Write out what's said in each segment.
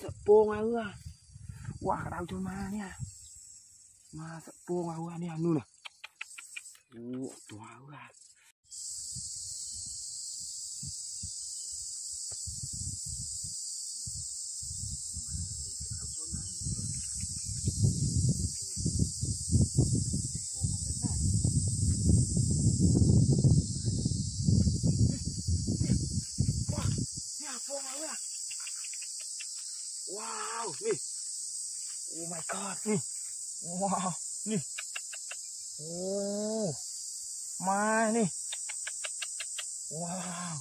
Masuk pong aku lah. Wah, rau tu mana? Ya. Masuk pung aku ah, ni anu lah. Oh, tu aku lah. าวนี่โอ้ my god นี่ว้าวนี่โอ้มานี่ว้าว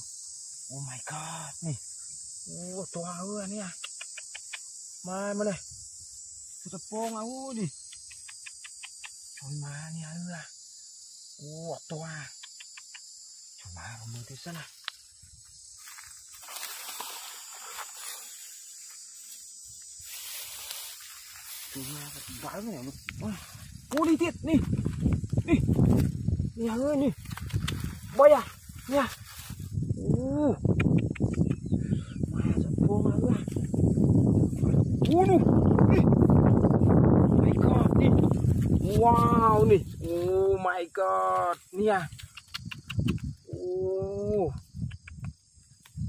โอ้ my god นี่โอ้ตัวเอื้อเนี่ยมามาเลยสุดโป่งเอาดิชนมาเนี่ยเอื้อโอ้ตัวชนมาเอามือดิซะนะ vãi cái này. Ô đi tiệt, đi. Đi. Nhà ơi đi. Bay à. Nha. Ô. Giật vô mà. Ô. Đi. My god, đi. Wow nih. Oh my god. Nih à. Oh.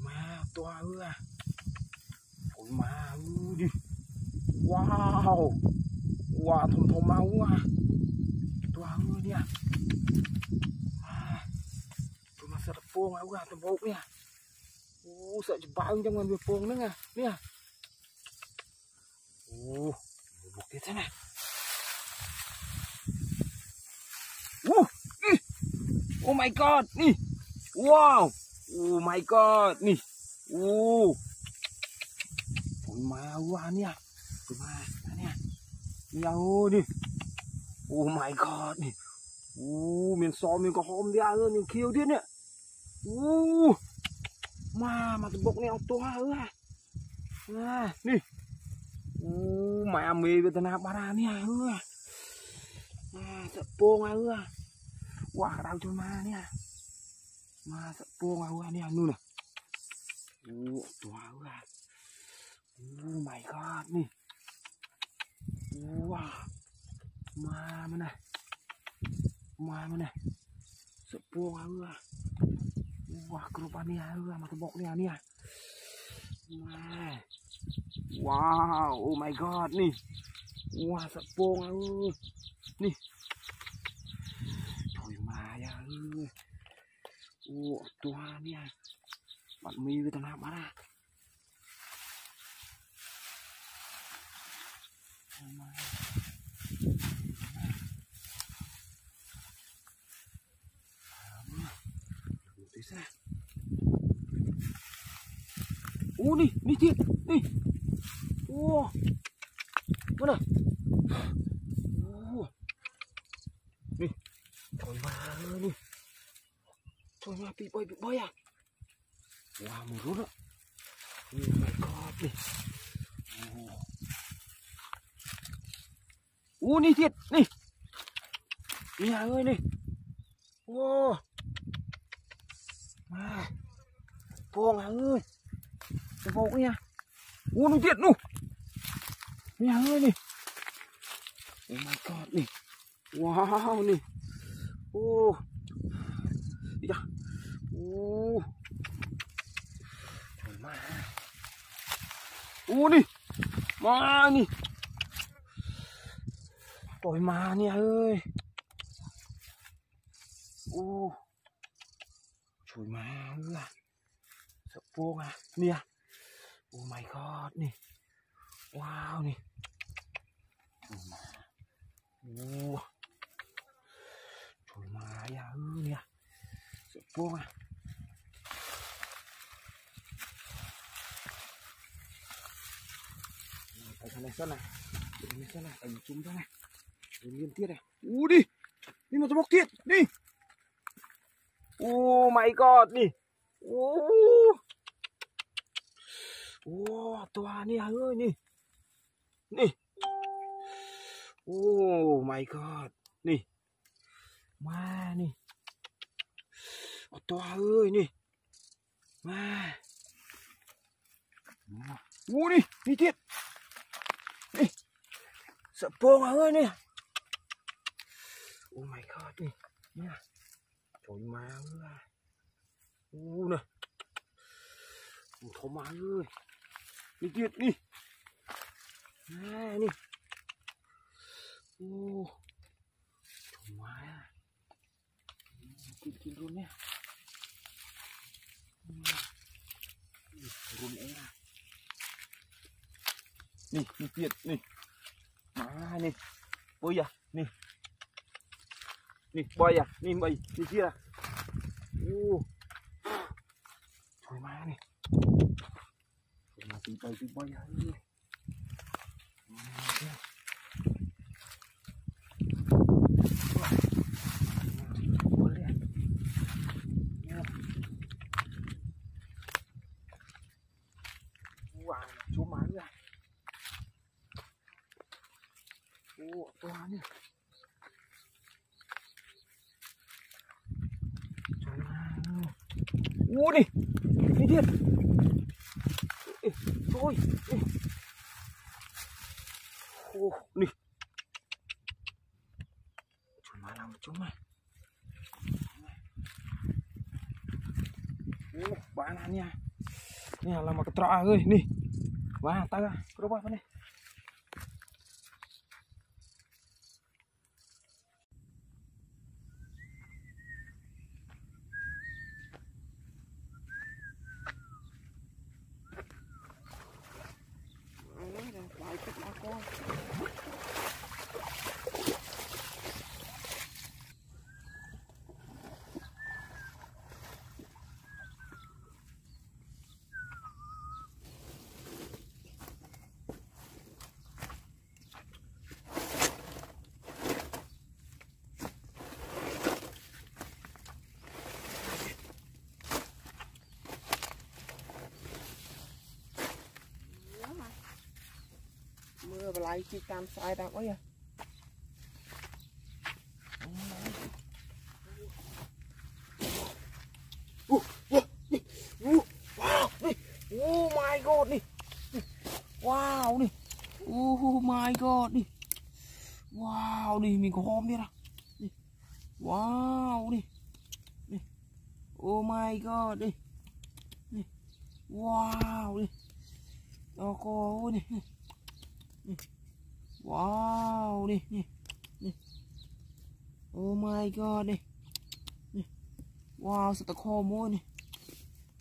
Ma tua ơi à. Ôi ma. Wow. Wow, thùng thùng máu quá. Tua ơi luôn nha à, Tôi mà sợ phong áo gà tầm bốc nha u sợ chụp bao trong ngân việc phong nữa nè. nha u bốc tiếp thế này. u. Oh my god, nè. Wow. Oh my god, nè. u Ôi máu quá มาเนี่ยนี่เอาดิโอ้ my god นี่โอ้เมียนซอมเมียนก็หอมเดียเออเมียนเคียวเดียเนี่ยโอ้มามาตบกเนี่ยเอาตัวเออนี่โอ้ม่เมเวทนาบาราเนี่ยเออจะโปงเออว่าเราจะมาเนี่ยมาจะโปงเออเนี่ยนู่นน่ะโอ้ตัวเออโอ้ my god นี่ ว้ามามันนะมามันนะสปูงอาเอว้ากรุปานี่เอาเออมาตบกเนี่ยเนี่ยมาว้าวโอ้ my god นี่ว้าสปูงอาเอนี่ถุยมาอย่าเออโอ้ตัวเนี่ยมันมีวิตามินบ้า Ô đi, đi thiệt, đi. Ô. Mana? Ô. Đi. Trời ma ơi đi. Trời ma bị bơi bị bơi à? Wow, một rút á. Oh my god đi. Ô. Đi thiệt, đi. Đi Hà ơi đi. Wow. mà Pong hả ơi. Cái vô nha. Ô nó tiện nu. mẹ ơi đi. Oh my god đi. Wow đi. Ô. Đi ra. Ô. Trời ma. Ô đi. má đi. Trời má nè ơi. Ô. Trời má, ơi. Sợ vô à. Nè. Oh my god, nè. Wow, nè. Trời ma. Ô. Trời ma à, ya ơi nè. Sợ pong à. Tại thằng này sân này. Thằng này sân này. Đừng chúng thế này. Đừng liên tiết này. Ú, đi. Đi mà tôi bóc tiết. Đi. Oh my god đi. Oh. Oh, toa ni ơi nè, nè, Oh my god. nè, Ma nè, Oh, toa ơi nè, Ma. Ui nè, đi tiếp. nè, Sợ bông à ơi nè. Oh my god nè, Nha. Trời má ơi. U nè. Ui thổ má ơi. Đi tuyệt đi. Nè đi. Ô. Trời má. À. Kịp kịp luôn nha. luôn em à. đi đi tuyệt à, đi má đi Oh ya, đi đi boy ya, đi bay, đi kia ô Trời má nih. Minta. Terang nih. Wah, tangga. Kerupuk ini I do dance. side, aren't we? Oh, khô hormone này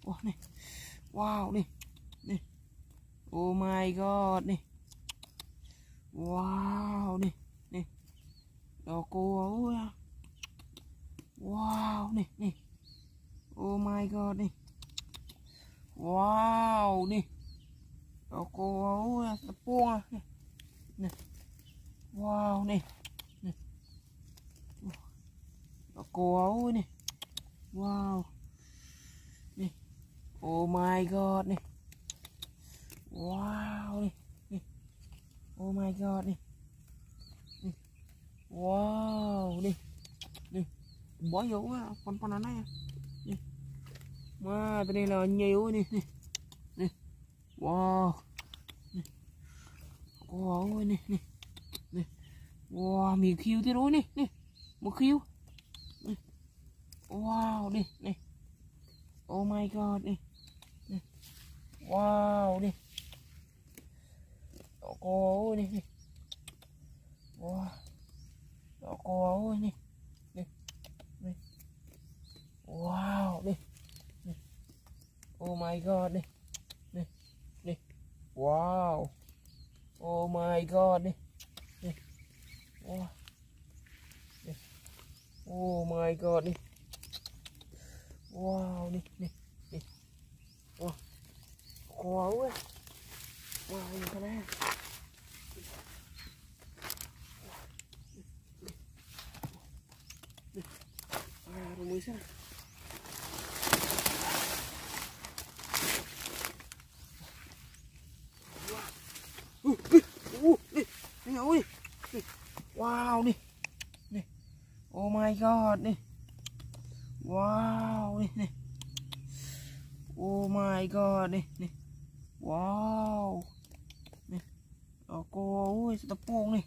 wow này wow này này oh my god này wow này này đó cô ơi wow này này oh my god này wow này đó cô ơi tập buông này này wow này này đó cô ơi này Wow. Nè. Oh my god này Wow này, này. Oh my god này, này. Wow đi đi Bỏ vô quá con con này nè. Nè. Wow, cái này là nhiều này này, này. Wow. này. Wow này này Wow, mình khiêu thế đối này này Một khiêu. Wow, đi này Oh my god, đi. Nè. Wow, đi. Đó cô ơi, đi nè. Wow. Đó cô ơi, đi đi đi Wow, đi. Oh my god, đi. đi đi Wow. Oh my god, đi. đi Wow. Oh my god, đi. Wow đi đi đi Wow. khó quá. Wow nhìn thế nào. À, rồi mới sao? Wow đi, đi. Oh my god đi. Wow đi, đi. Oh my god đi, đi. wow นี่ดอกโกโอ้ยตะปูงนี่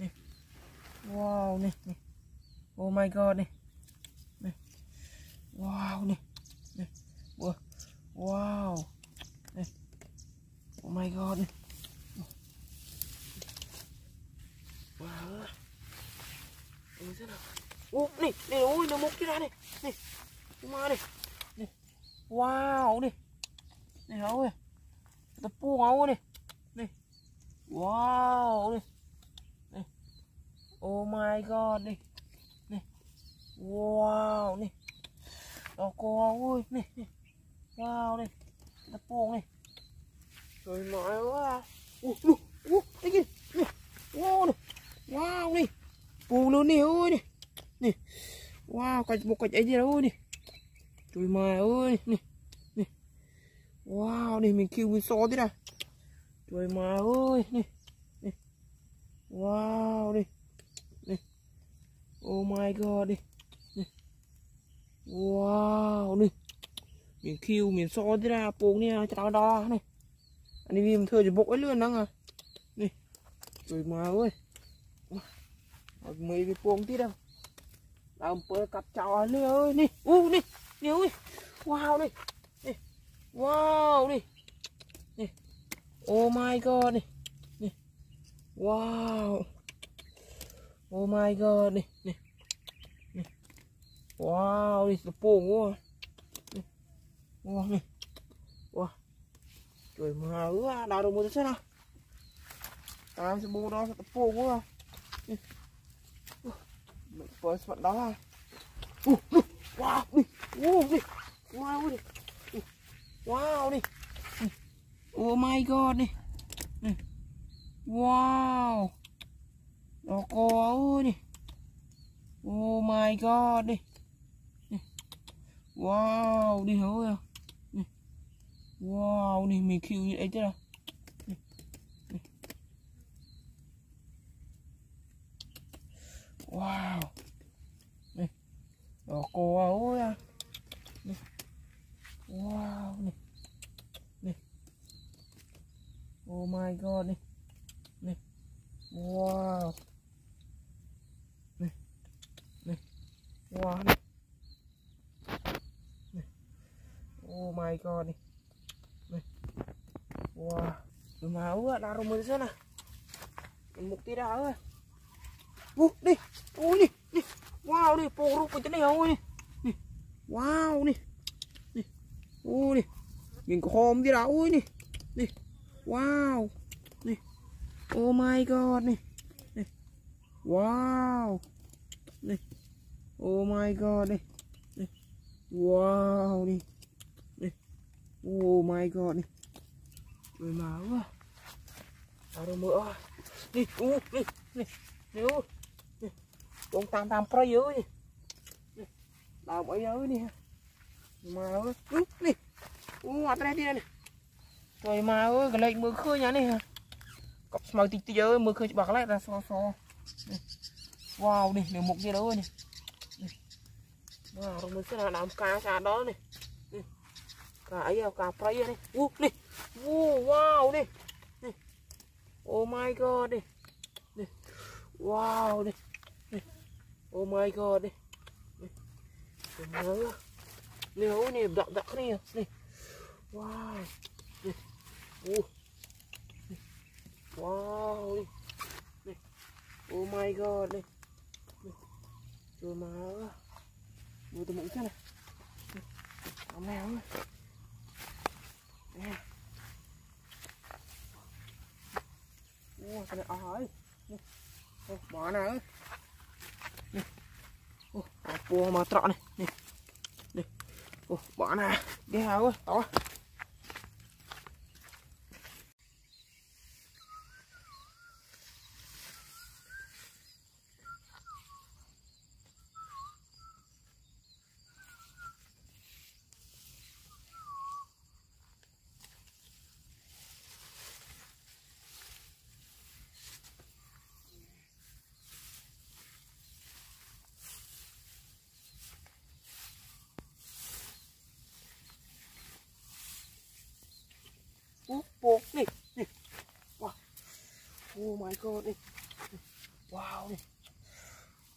นี่ว้าวนี่นี่โอ้ my god นี่นี่ว้าวนี่นี่ว้าวว้าวนี่โอ้ my god นี่ว้าว nè nè này, ôi, nó mốc cái ra này. Nè, ma này. Này, wow, này. Này, hấu này nó pu hấu này. Này, wow, này. Này, oh my god, này. Này, wow, này. Nó có, ôi, này, này. Wow, này. Nó pu này. Trời mỏi quá. Ú, ú, ú, anh kìa Wow, này. Wow, này. Pu luôn nè ôi, này. นี่ว้าวนี่ดอกกอโอ้ยนี่นี่ว้าวนี่ตะปูนี่สวยมากว่ะอู้อู้อู้ได้ยินนี่ว้าวนี่ว้าวนี่ปูนู่นนี่โอ้ยนี่นี่ว้าวกัดบุกกัดไอ้เจ้าโอ้ยนี่สวยมากโอ้ยนี่ Wow, này mình kêu mình so thế này. Trời mà ơi, này. này. Wow, đây. Này. Oh my god đi. Này. Wow, này. Mình kêu mình so thế này, bố nè, cho tao đo này. ông luôn. Này. Bơ cặp ơi. U, này. Này ui, Wow, này. Wow đi Nè Oh my god đi Nè Wow Oh my god đi Nè Nè Wow đi Tập buồn quá Nè Wow nè Wow Trời mà ứa Đào được một chút nào Tao sẽ bù đó Tập buồn quá phải sẵn đó ha. Wow, đi. Wow đi. Wow đi. Wow, đi. Oh my god, đi. Wow. Nó có ơi, đi. Oh my god, đi. Wow, đi hấu à. Wow, đi, mình kêu ấy thế nào. Wow. Này. Đó có ơi à. Này. Wow, này. Này. Oh my god, này. Này, Wow. Này này. Wow, này. Này. Oh my god, này. Này. Wow. Rồi mà ơi đã rồi mới đi. Ôi đi đi. Wow đi. Bồ rục cái này ôi đi. Wow đi. Ui, có hôm đi đâu ui nè nè wow. Nè oh my god nè nè wow. Nè oh my god nè nè wow nè nè oh my god nè rồi máu quá. À rồi mỡ nè u nè nè nè u លងតាមតាមព្រៃអើយដើមអីអើយនេះមកអើយនេះអូអត់រេះទៀតនេះជួយមកអើយកលេចមើលឃើញអានេះកប់ស្មៅតិចតិចអើយមើលឃើញច្បាស់កន្លែងតែសសវ៉ាវនេះនៅមុខទៀតអើយនេះបាទរមើលសិនដើមផ្កាស្អាតដល់នេះកាអីកាព្រៃនេះអូនេះអូវ៉ាវនេះអូ my god នេះនេះវ៉ាវនេះ oh my god này trời mà ơi nếu này đậm đậm này này wow. Này Oh. này. wow này. này oh my god này này trời má, mua tôi mũi thế này. Ấm nào này nè. Ô cái này ơi bỏ nào ô bỏ mà trọ này. Này, này, bỏ nè. Đi hào ơi to ngoài cơ đi. Wow này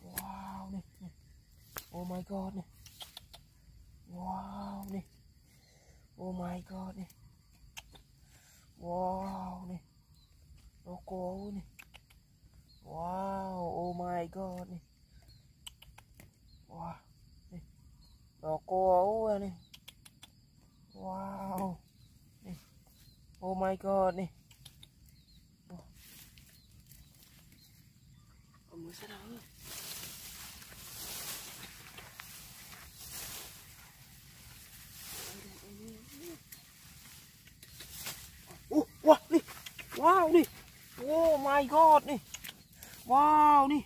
wow này oh my god này wow này oh my god này wow này nó cố này wow oh my god này wow này nó cố này wow này oh my god này đi mới sẽ đâu Ủa, wow, đi. Wow, đi. Oh my god, đi. Wow, đi.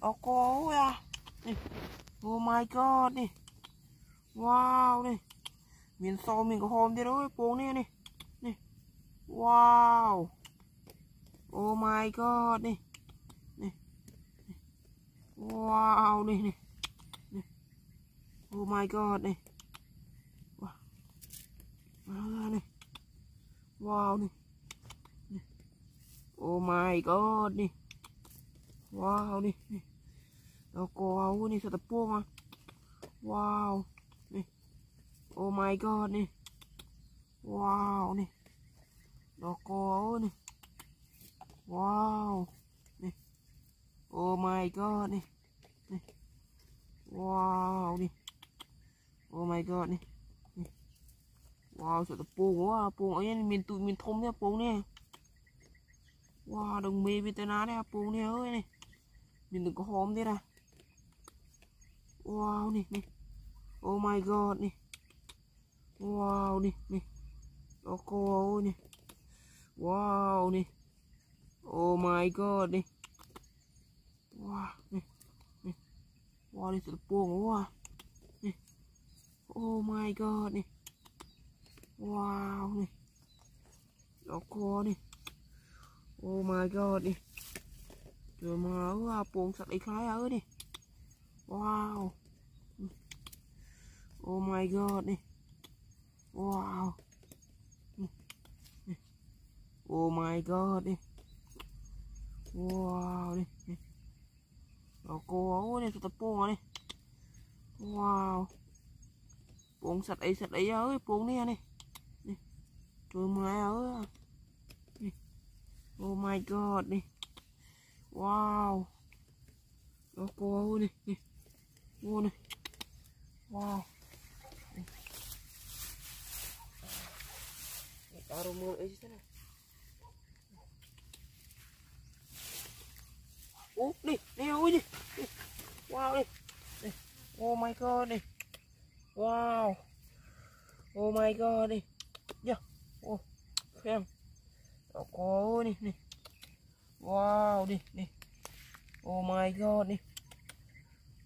Đó có à. Đi. Oh my god, đi. Wow, đi. Miền sau mình có hôm thế đó, bố nè, đi Đi. Wow. Oh my god, đi. ว้าวนี่นี่โอ้ my god นี่ว้าวนี่ว้าวนี่โอ้ my god นี่ว้าวนี่นี่ดอาก็เอานี่สตะปุ๊งอะว้าวนี่โอ้ my god นี่ว้าวนี่ดอาก็เอานี่ว้าว Oh my god đi. đi. Wow đi. Oh my god đi. đi. Wow sợ tập buông quá, buông ở mình tụi mình thông nha buông nè. Wow đồng mê bị tên á đây buông nè ơi này. Mình đừng có hóm thế này. Wow nè nè. Oh my god nè. Wow nè nè. Đó cô ơi nè. Wow nè. Oh my god nè. Wah, nih. Nih. Wah, ini tepung. wow Oh my god, nih. Wow, nih. Loko. Oh my god, nih. Trời mà quá, buồn sạch đi ở. Wow. Oh my god, nih. Wow. Oh my god, nih. Wow nih. cô này tụt buông này wow. Buông sạch ấy sạch ấy ơi. Buông nè này này trời mai ơi oh my god này wow. Đó cô này này cô này wow. Taruh mulut aja sana Ủa, đi, đi ôi đi. Wow đi. đi. Oh my god đi. Wow. Oh my god đi. Yeah. Oh, xem. Đó có đi, đi. Wow đi, đi. Oh my god đi.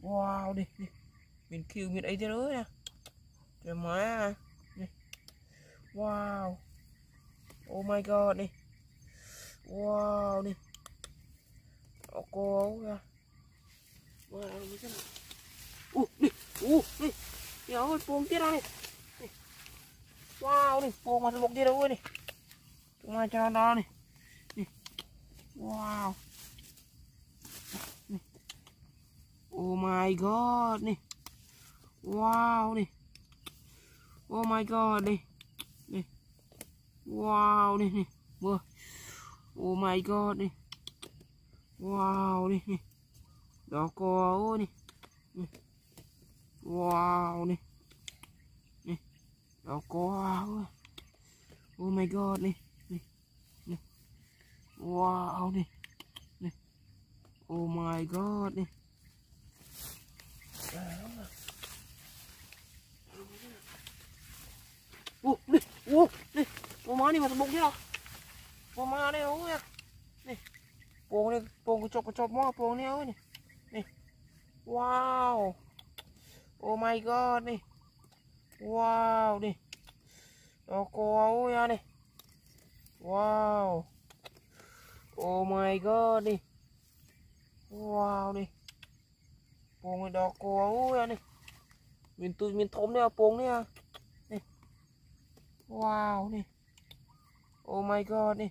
Wow đi, đi. Mình kêu mình ấy thế nữa nè. Trời má à. Đi. Wow. Oh my god đi. Wow đi. Ồ, cô ra wow như thế nào u đi. U đi. Trời ơi buông tiết ra đi. Wow đi. Buông mà một tiết đâu đi. Chúng ta cho nó này đi. Wow. Oh my god nè wow nè oh my god đi. Wow đi oh my god đi. Wow đi. Này, Đó có đi. Wow đi. Này Đó có, Oh my god đi. Wow đi. Này Oh my god đi. Ủa, đi. Ủa, đi. Ủa má đi mà bụng thế nào? Ủa má đây ủa nè. โป่งเนี่ยโป่งกระจกกระจกหม้อโป่งเนี่ยนี่นี่ว้าวโอ้ my god นี่ว้าวนี่ดอกโกเอาอย่านี่ว้าวโอ้ my god นี่ว้าวนี่โป่งดอกโกเอาอย่านี่มินตุมินทมเนี่ยโป่งเนี่ยนี่ว้าวนี่โอ้ my god นี่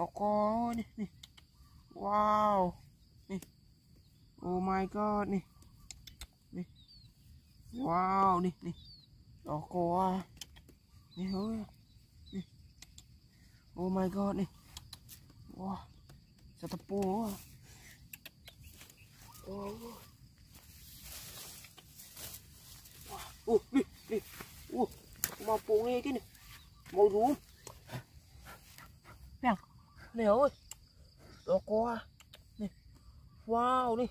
nih. này này Wow. này Oh my god này này Wow này này Toko ah. Nih, này Oh my god này wow sao ah. Oh. Wah, đi đi nih. Uh, mampu nghe cái này. Mau rúm này ơi. Đó qua à. này. Wow đi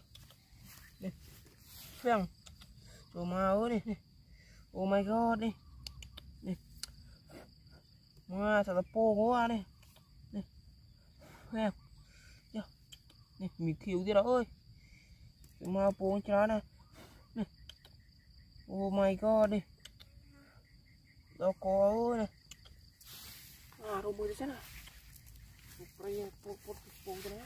này. Phèng. Trời ma ơi này, này. Oh my god đi, này. Ma thật là po quá à, đi, này. Phèng. Nhá. Này mình thiếu gì đó ơi. Trời ma po cái đó này. Này. Oh my god đi, đó có ơi này. À rồi mới được thế nào? ព្រៃពុតពុតពងទៅណា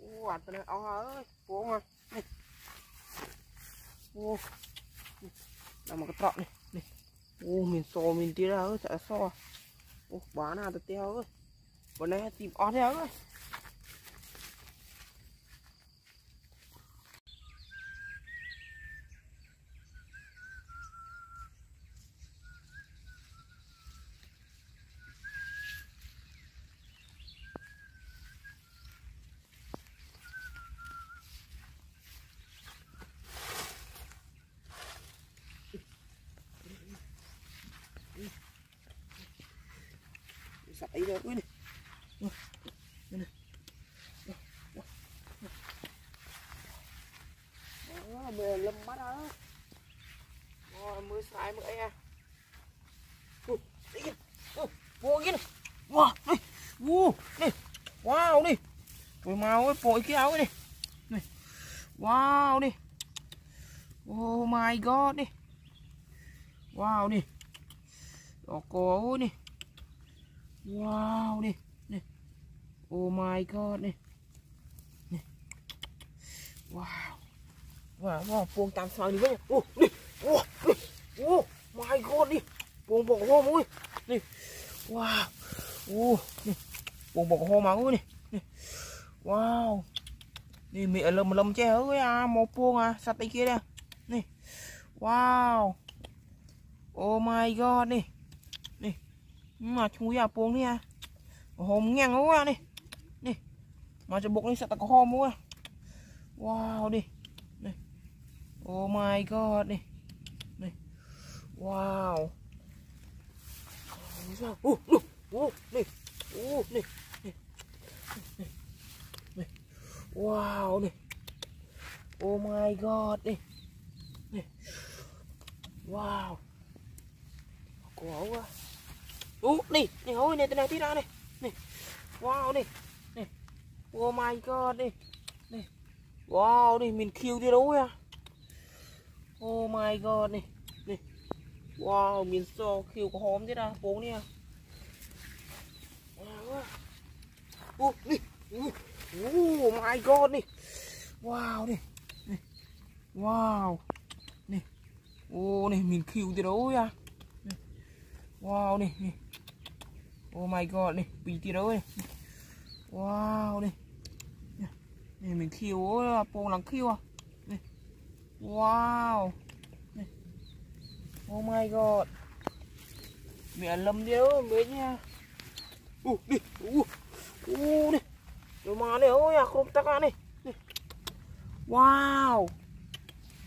អូអត់ទៅអស់ហើយពងមកអូដល់មកកត្រកនេះនេះអូមានសមានទៀតហើយស្អសអូបានណាទៅទៀតហើយបើណែទីអស់ទេហើយ rồi cái áo đi. Này. Wow đi. Oh my god đi. Wow đi. Đó có đi. Wow đi. Này. Oh my god đi. Này. Wow. Wow, wow, puông tam xoay đi với. Oh, đi. Wow, đi. Oh my god đi. Phong bọc hôm ơi. Đi. Wow. Oh, đi. Phong bọc hôm áo ơi Đi. Wow. đi mẹ lầm lầm che ơi à, một buông à, sạch tay kia đây. À. Nè. Wow. Oh my god nih. mà chui à puông đi à hôm ngang quá đi đi mà cho bụng đi sợ có hôm quá wow đi Nè. oh my god đi Nè. wow Oh, uh, oh, đi uh, đi đi đi wow này. Oh my god đi này. Wow. Cổ quá. Ú, này này ôi, này, tên này tí ra này. Này, wow, này. Này, oh my god, đi Này, wow, đi, mình kêu đi đâu à. Oh my god, này. Này, wow, mình so kêu có hóm thế ra, bố nè Wow, Ú, đi, oh my god, này, Wow, này, Này, wow Này, ô, này, mình kêu đi đâu à Wow, này, này Oh my god này, bị tí đâu này. Wow này. Này mình khiêu á, à, bông lắng kêu à. Này. Wow. Này. Oh my god. Mẹ lâm đi đâu mới nha. U đi. Ủa. U đi. Mà này ôi à, không tắc này. này. Wow.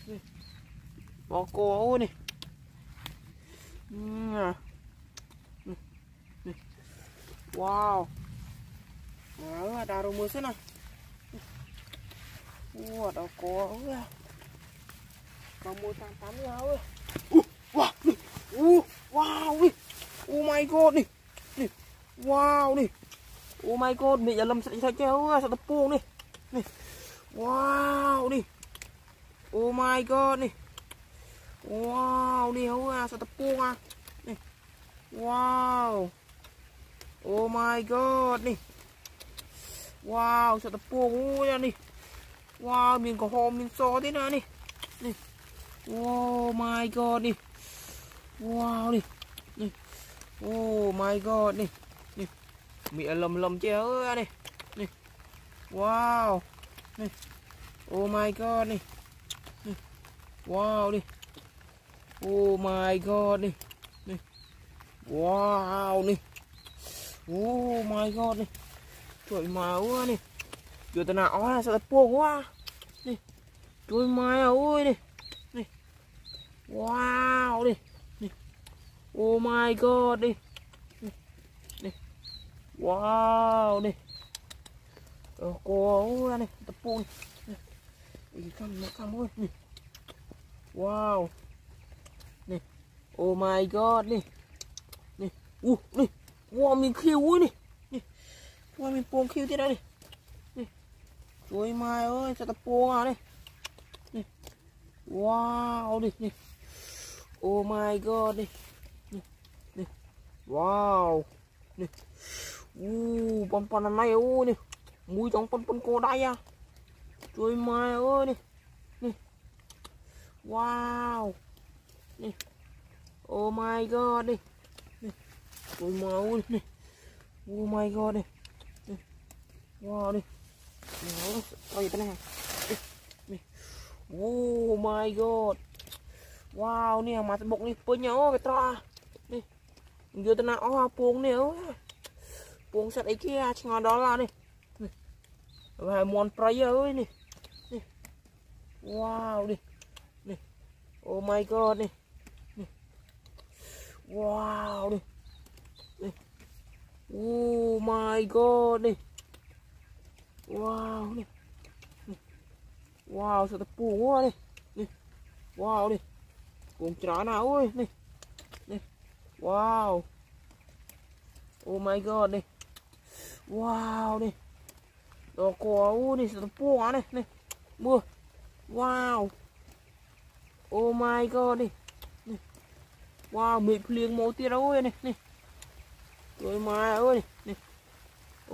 Này. Ôi này. Ừ. Wow. Đào đồ mưa này. Wow, đó có. vào mua tam tám mươi ơi uh, wow uh, wow oh my god đi đi wow oh my god mẹ lâm sẽ sao chéo sao tập buông đi? Đi wow đi. Oh my god đi wow đi hấu à sao tập buông à. Đi wow. Oh my god đi wow sao tập buông. Ui à, đi wow mình có hòm mình so thế nào nè, nè, oh my god nè, wow nè, đi oh my god nè mịa lầm lầm chứ ơi à này này. Wow này. Oh my god này, này. wow đi oh my god này. Này. Wow này. Oh my god này. Trời mà quá này. Trời tao nào là sao lại buồn quá? Này. Trời mà ơi này. Này. Wow đi này. Oh my god đi ว้าวนี่โอ้โหนี่ตะปูนอีกข้างข้างบนนี่ว้าวนี่โอ้ my god นี่นี่อู้นี่ว้ามีคิวนี่นี่ว้ามีปงคิวที่ไหนนี่นี่สวยมากเอ้ยจะตะปูอะนี่นี่ว้าวนี่นี่โอ้ my god นี่นี่นี่ว้าวนี่ u pon pon này ô nè. Mũi giống pon pon cô đây à. Trời mai ơi này, này, wow. Này, oh my god đi nè. Trời mai ơi nè. Oh my god đi nè. Wow đi nó coi gì này oh my god. Wow nè mà bụng này bơi nhau cái to này giờ tao nào à, ao phuông nè ơi buông punya ấy kia. Và prayer ơi này, này, Wow đi. này, Oh my god này, này, Wow đi. này, Oh my god này, Wow, nih. nih. Wow, satu quá nih. này, Wow, nih. Bung nào ơi, này, này, Wow. Oh my god, nih. Wow, nih. Đồ cổ đi satu bunga này này Mưa. Wow. Oh my god, đi này. Wow, mịt liền màu tia ơi này, này. trời mà ơi, này.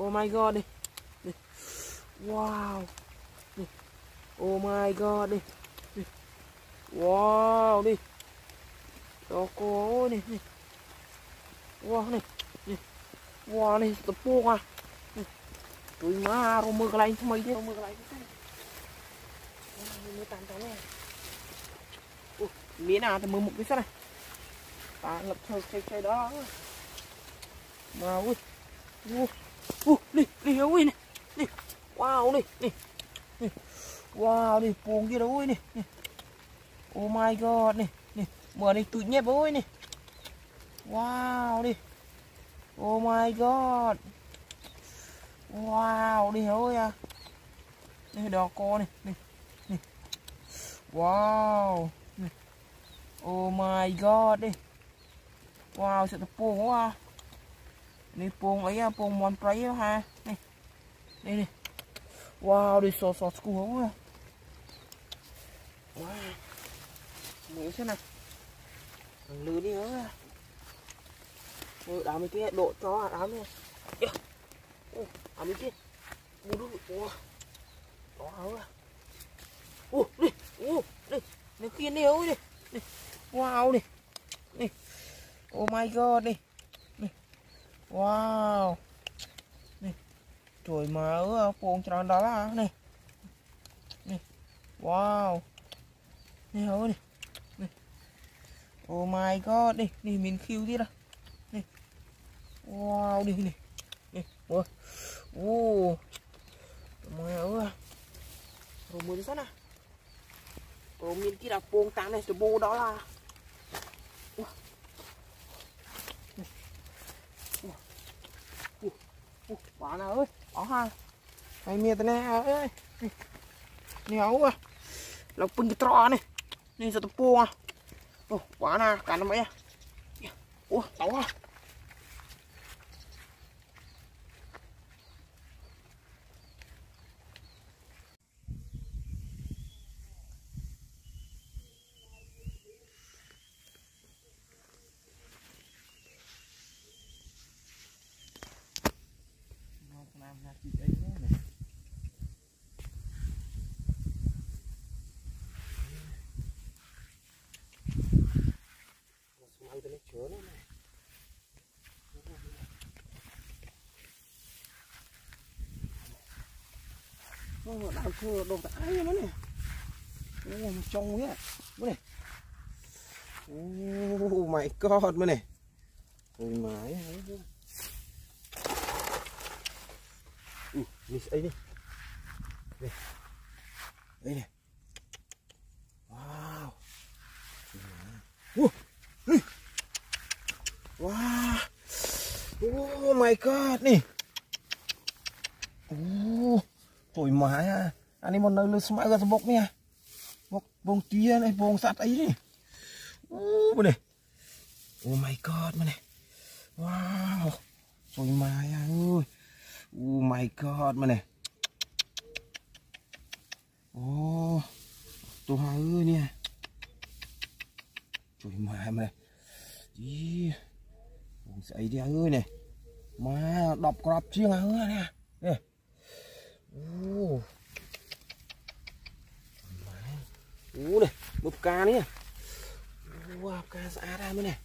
Oh my god, này. Wow. này. Oh my god đi. này Wow đi. Cho có này, này. Wow này. Này. Wow này tập buông à. Này. Tụi má rồi mưa lại lạnh mày đi. Mưa cái lạnh. Mưa tàn tàn này. Ủa, miếng nào thì mưa một cái sao này. Ta lập chơi chơi chơi đó. Mà ui. Ui. Ui, đi, đi ui này. Đi. Wow đi đi Wow đi buồn kia đâu ui nih. Oh my god nih, nih. Mở này tụi nhép ơi nih. Wow đi. Oh my god wow đi hấu à, đi đò cô này đi đi. Wow. Đi. oh my god đi. Wow sợ tập buông quá à. đi buông ấy à, buông món prey ha. Đi đi đi. Wow đi sọt sọt sku hấu wow. Mũi thế nào. Lưới đi hấu ya đám cái độ chó đám này yeah ủa, à, đá mấy. Kia. Bù đu. Wow. Đó hả? Ô, đi. ủa đi. Nó kia đi ơi đi. Wow đi. Đi. Oh my god đi. Đi. Wow. Trời mà ơi, cuồng tròn đó là này. Này. Wow. Này ơi đi, Này. Oh my god, đi, đi mình khiêu đi đâu. đi, Wow, đi đi, đi, Ôi. Ô. Mày. Rồi mới sát. Rồi miên kia là bông táng này, bô đó là. Wow. Quả nào ơi bỏ ha Này mìa tên nè ơi Này à Lộc cái trò này Ni satu tepung ah. Oh, mana kan namanya? Oh, tahu ah. Nam Nó đang thưa đồ tại ai mà này. Ô, mà trong nhá. Này. Oh my god, bữa này. Ôi mái. ừ ni ấy đi. Đây. Đây này. Wow. Wow. Oh my god nih. Oh. Thôi mái à. Anh em nơi lơ smart ra bốc nè. Bốc bông tia này, bông sắt ấy đi. Oh, bên này. Oh my god bên này. Wow. Thôi má ơi. Oh my god ú này. Oh. Tuh ơi nè. Trời mà mà này.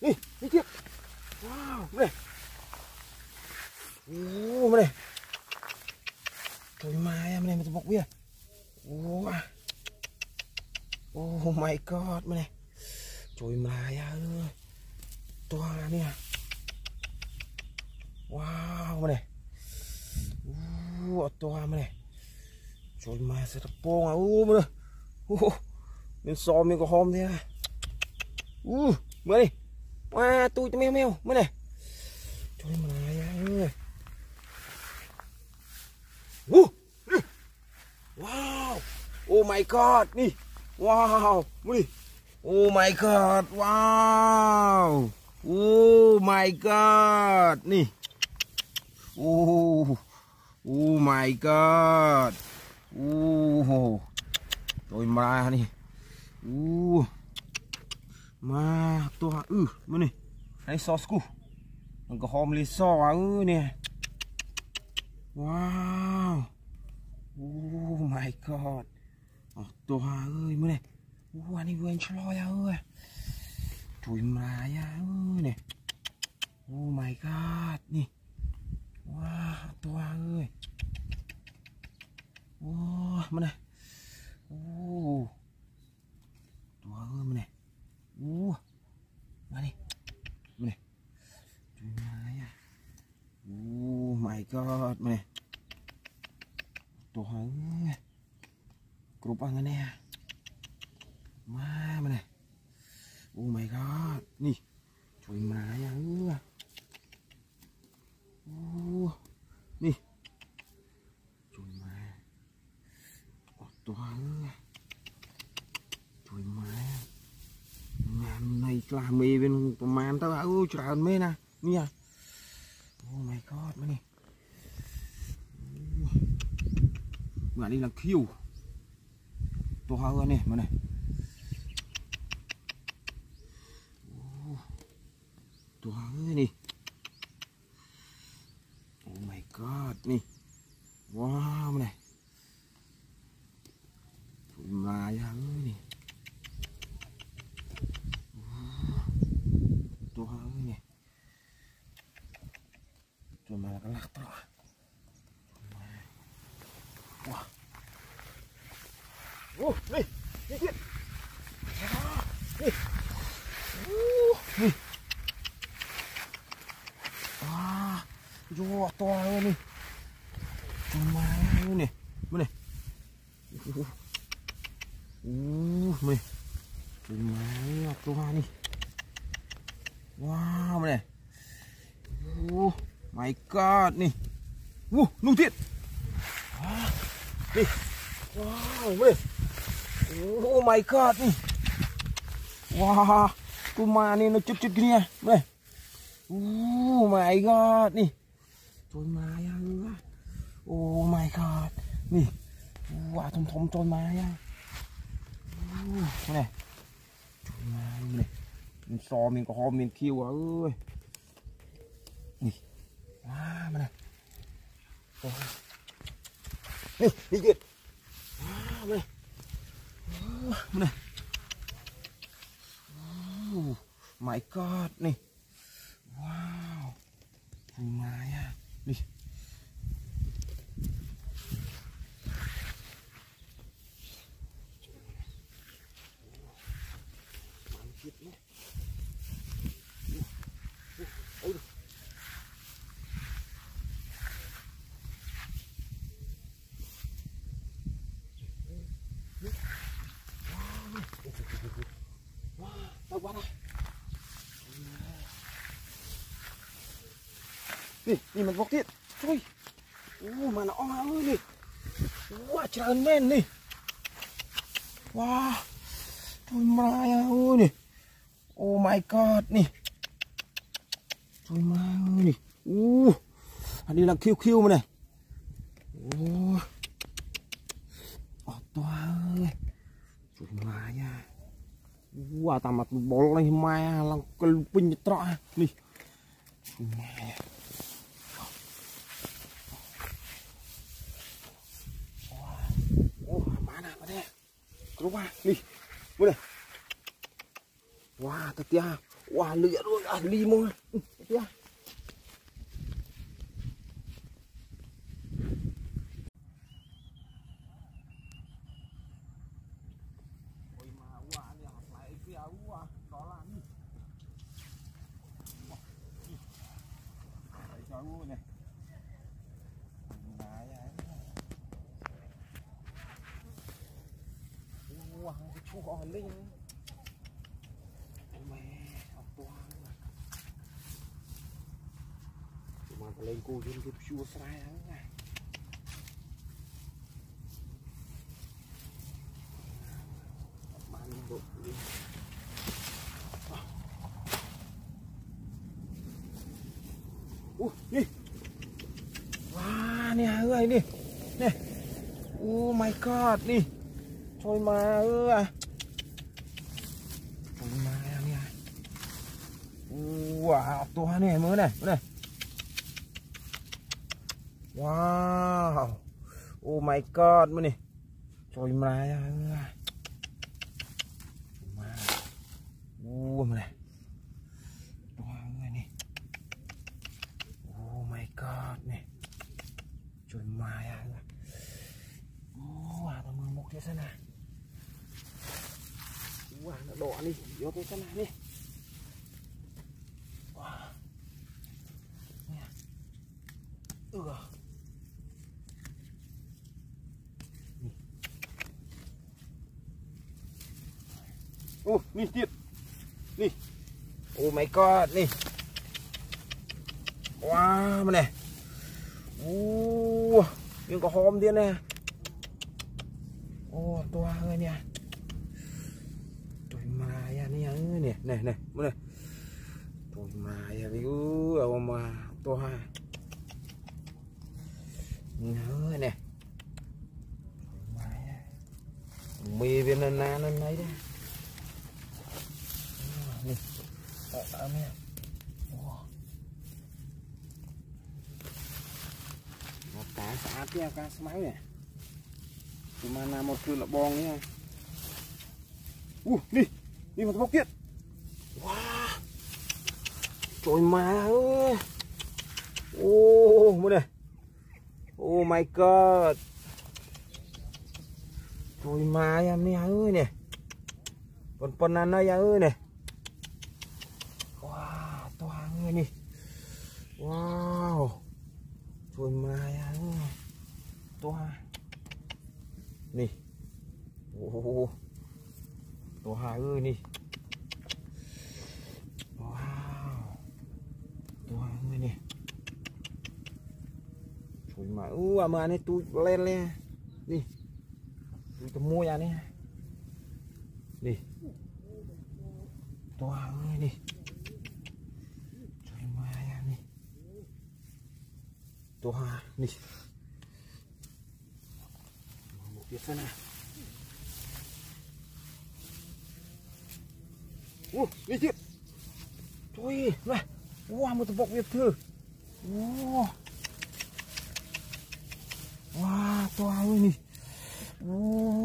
Đi. Bông sậy đi này. Mà đọc crop chiêng ơi này, bụp bọc nè. Wow, oh my god mới này. Đi, mai, ơi, Wow, này. Ồ, mà này. Trời mai à này à, my god, ชนมาเสตะโปงอะอู้มาเลยโอ้เป็นซอมมีกระหอมเนี่ยอู้มาดิมาตูจะแมวแมวมาเลยชนมาอย่าเลยอู้ว้าวโอ้ my god นี่ว้าวมาดิโอ้ my god ว้าวโอ้ my god นี่โอ้โ oh my god โอ้โหตัวมาฮะนี่โอ้มาตัวอือมานนี่ไอซอสกูมันก็หอมลิซอเออเนี่ยว้าวโอ้ my god ตัวเอ้ยมันนี่อู้อันนี้เวนชลอยเอ้ยถุยมาอะเออเนี่ยโอ้ my god นี่ว้าตัวเอ้ย ว้ามันนะโอ้ตัวเออมันนะโอ้มาดิมานนะจุยมาอะโอ้ my god มันนะตัวเออกรุบอังเนี่ยมามันนะโอ้ my god นี่จุยมาอะเออโอ้นี่ toán tuổi má ngàn này là mê bên màn tao bảo à? ôi trời mê nè. Nha oh my god mấy này. Mà đi là kêu to hơn này. Mà này to hơn này oh my god, nè. Wow này. lumayan ini. Uh, Tuhan ini. Cuma kalah terus, wah. Uh nih dikit ya. nih. Uh nih. ดนี่วู้ลุงทิศนี่ว้าวเว้ยโอ้ my god นี่ว้าวกูมานี่นะจุดจุดเนี่ยเว้ยโอ้ my god นี่จนมายังวะโอ้ my god นี่ว้าวทมทมจนมายังนี่จนมาเลยมันซอมินก็หอมินคิวอะเอ้ย Nih, dikit. Wah, mana? Mana? Oh my god này នេះមិនវឹកទៀតជួយអូមកអស់អើយនេះវ៉ាច្រើនមែននេះវ៉ាជួយម៉ាយអូយនេះអូ my god នេះជួយម៉ាយអូយនេះអូអានេះឡើងឃីវឃីវមកនេះអូអត់តើជួយម៉ាយអូអាតាមអត់បុលនេះម៉ែឡើងគិលពេញត្រកនេះ อ่อนหรืยังแม่เอาตัวมาเล่นกูยินกูชูสไลด์แล้วไงมันกเอ้นี่ว้าเนี่ยเอ้ยนี่นี่โอ้ my god นี่ช่วยมาเอ้ย นี่มาเนี่ยว้าว โอ้ my god มาเนี่ยจอยมาแล้ นี่จิตนี่โอ้ไม่ก็นี่ว้ามันเนี่ยโอ้ยังก็หอมเดียวนะโอ้ตัวเอ้ยเนี่ยตัวมาอย่านี้เนี่ยเนี่ยเนี่ยมันเนี่ยตัวมาอย่าไปกูเอามาตัวฮะ xã kia cá máy nè. Cuma là một cơn là bong nhá. Uh, đi, đi một bốc kiện. Wow. Trời má ơi. Oh, mua này. Oh my god. Trời má em nè ơi nè. Còn phần ăn ơi nè. lima uh sama aneh tuh lele nih ketemu ya nih. Nih. Tuang cuma ya nih. Tuang ah, nih. Mau biasa nih. Uh nih tuh wah wah mau tepok itu uh oh. ตัวเลยนี่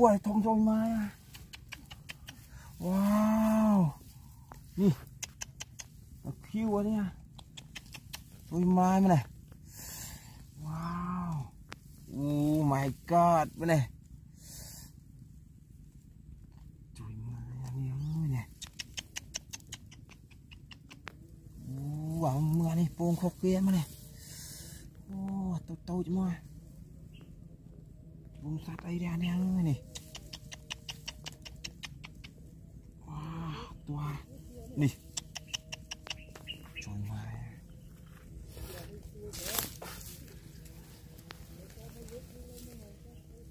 ว้ายทองทองมาว้าวนี่คิวอะเนี่ยตัวมาไหมเนี่ยว้าวโอ้ my god มาเนี่ยหวังเมื่อนี่โป่งขอกเกลียมาเลยโอ้ตัวโตจังเลย Bông sát ấy ra nè ơi này. Wow, toa Nè Trời mai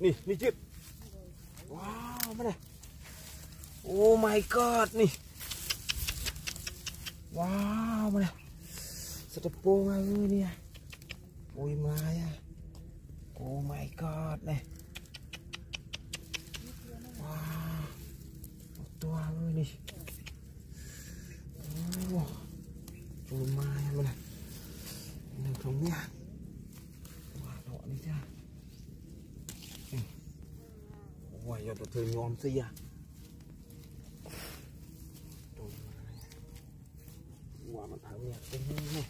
Nè, nè chết. Wow, mày, này. Oh my god, nè Wow, mà này. Setepung ơi nè Ôi mai à Oh my god này Wow Một toa ơi nè mai luôn này. Được không nha Quả đỏ đi ra Ôi, giờ tôi thường ngon xí à. Quả mà thảo nhạc cái này.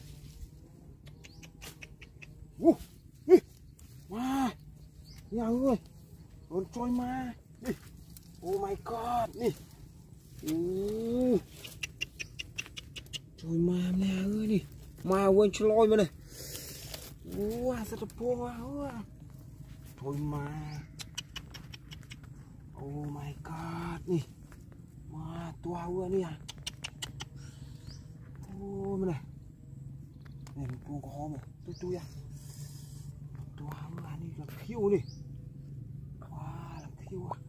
Wow. Wow, nhà ơi, con trôi ma. Oh my god, Nè trời mà nè ơi đi mà quên cho lôi mà này ua sao tập bua thôi mà oh my god nè mà tua ua nè ô mà này này mình buông khó mà tôi tôi à tua ua nè làm khiêu nè wow làm khiêu à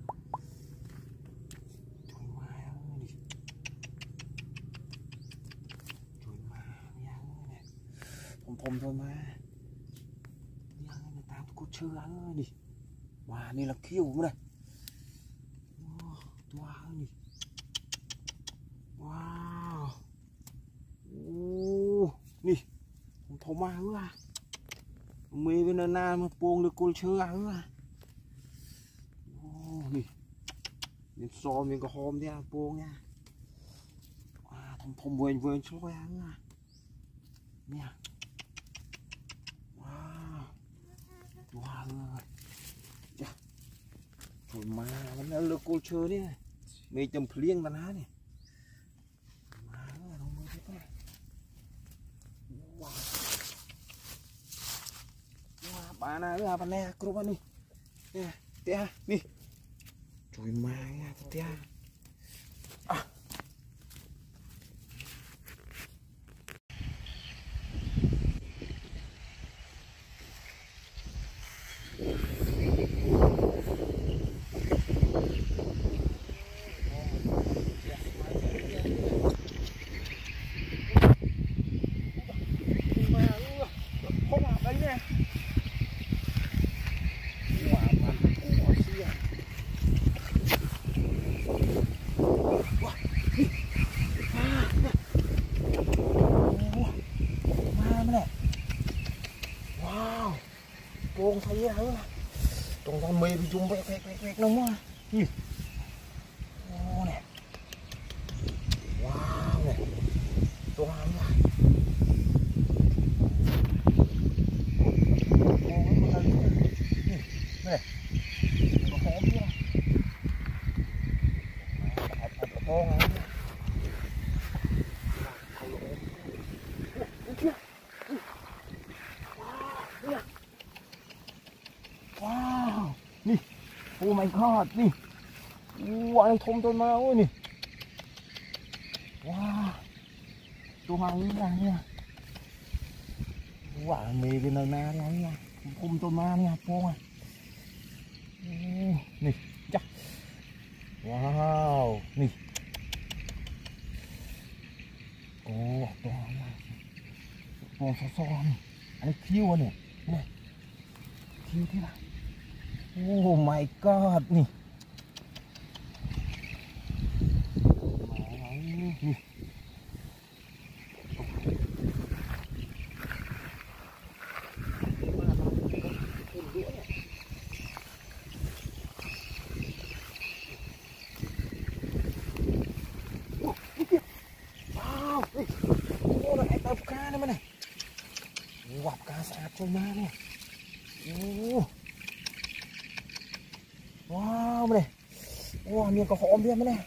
Phồng thôi mà. Nha người ta có chơi ơi đi. Bà này là khiêu mà này. Wow, wow đi. Wow. Ô, đi. Không thô mà ơi à. mê bên na na mà buông được cô chơi áo à ô nè miếng so mình có hôm thế à buông nha Wow, thông thông vườn vườn cho ăn áo à nè Wow. Chà. Thôi mà, vẫn đã lực côn chơi đi. Mê tầm pliêng mà ná này. Má nó không có thế này. Wow. Wow, bà này là bà này, cục bà này. Nè, tè, nè. Trời mà, tè. Buông mê bị chung vẹt vẹt vẹt vẹt nó quá. Ừ. พลดนี่ว้าวทมจนมาโอ้ยนี่ว้าตัวหาอีกอย่างเนี่ยว้ามีกันนานๆแล้วเนี่ยคุมจนมาเนี่ยพวะนี่จ้ะว้าวนี่โอ้ตัวมาตัวซ้อนอันนี้คิ้วเนี่ยเนี่ยคิ้วที่ไหน oh my god. Nih เรื่องไม่ได้ย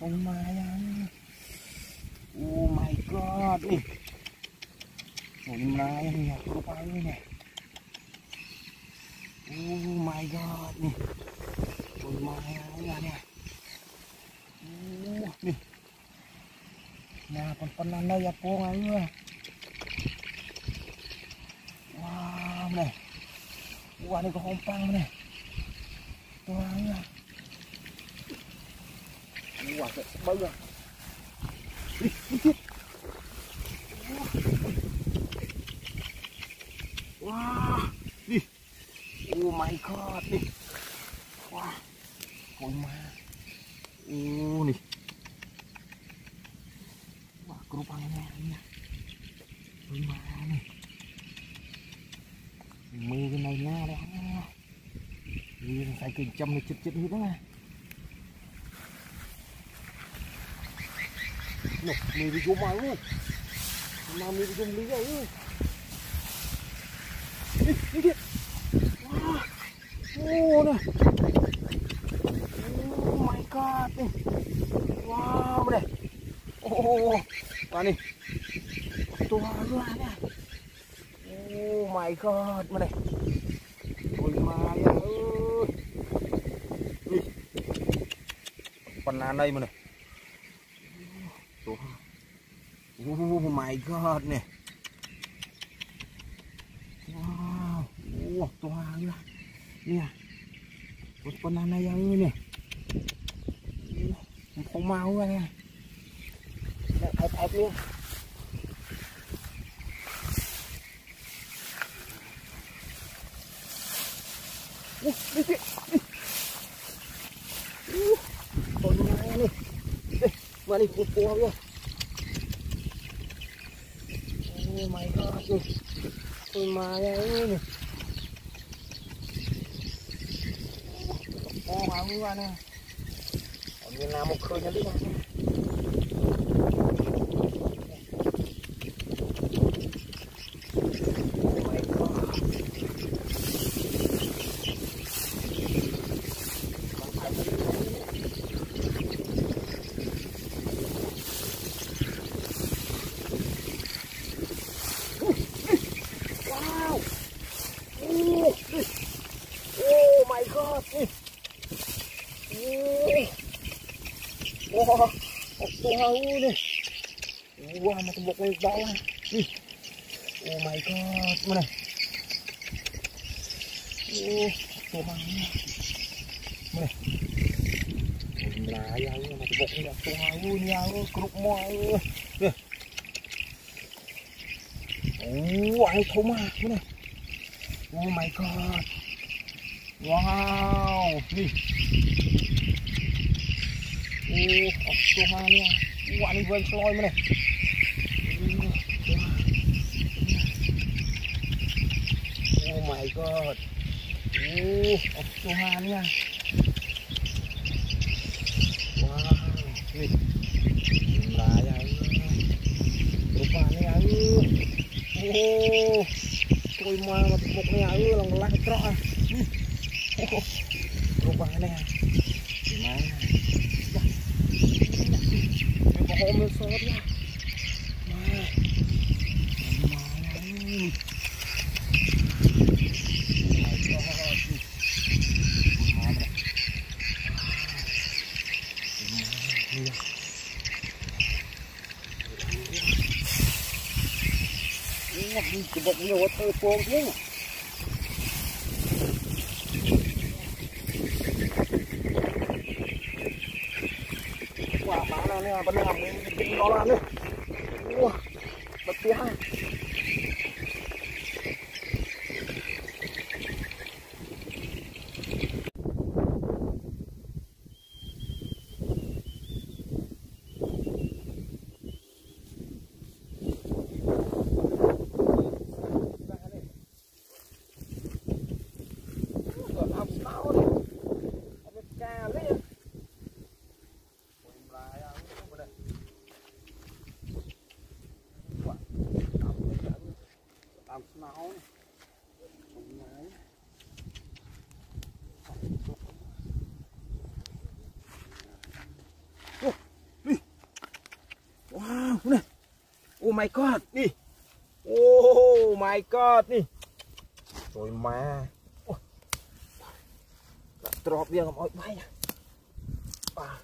ตรงมา Mì phải kinh châm này chít chít hết đó. Nè, mì bị vô mà luôn. Mà mì bị. Đi, Oh, nè. Oh my god. Nih. Wow, nè. Oh, wah nih. Tua lu ada. Oh my god, mana? andai mana? Cua cua luôn. Oh my god. Ui. Con ma nè ơi. mà ma mưa nè. còn như nào một khơi nhá đi nào. Oh my god. Wow. Oh, oh my god. Oh. Wah, bau nih. Wah, macam tembok ke bau Nih. Oh my god, mana? Oh, Tuhan. Mana? Melayang ni, macam tembok ni. Tuhan ni, aku keruk mau. Nih. Oh, ai thấu mà, mana? Oh my god. Wow, ni. Oh, aku ya. Wah, ni kuat ni buang seloy mana oh my god oh Tuhan ya wow ini gimana rupa ini uh, oh cuy mah mati pokoknya uh, langgelah ah uh, rupa. my god នេះអូ my god នេះជួយម៉ាដាក់ទ្របវាកុំអោយបាយបាទ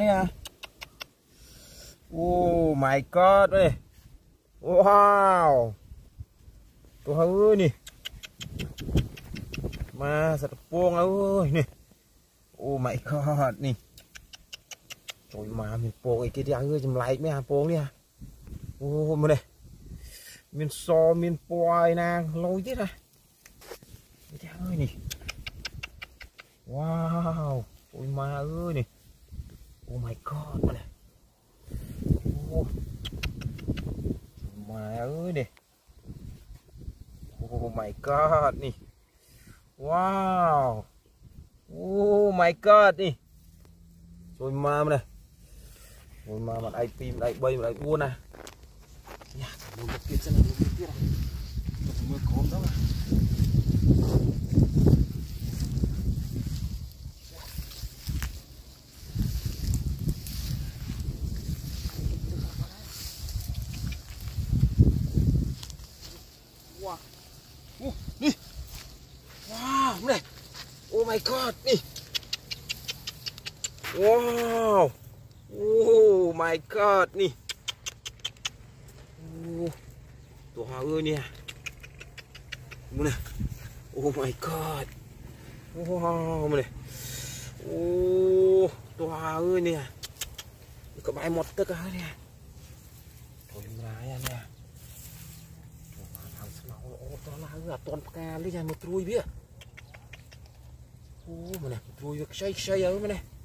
đấy à? Oh my god đây Wow. Tuh ơi nè. Mà sạch buông ơi nè. Oh my god nè. Trời mà mình buông cái đi ơi chùm lại mấy à buông đi à. oh Ô mà đây. Mình so, mình bòi nàng lôi chết ra Wow. Oh my god đi. Rồi ma này. Rồi ma mặt IP, mặt IP, mặt IP 4 nè Nhà, một kia chân là một kia mưa cốm đó mà. My god, nih. Tuh hawa nè, Oh my god. Wow, mana? Oh, tuh hawa ni nè, Dekat baik motor ke ni ah. Thôi melayan ni ah. Tuh hang senau oh tuh lah hawa ton kali yang metrui dia. nè, mana? được xây xây à mana? nè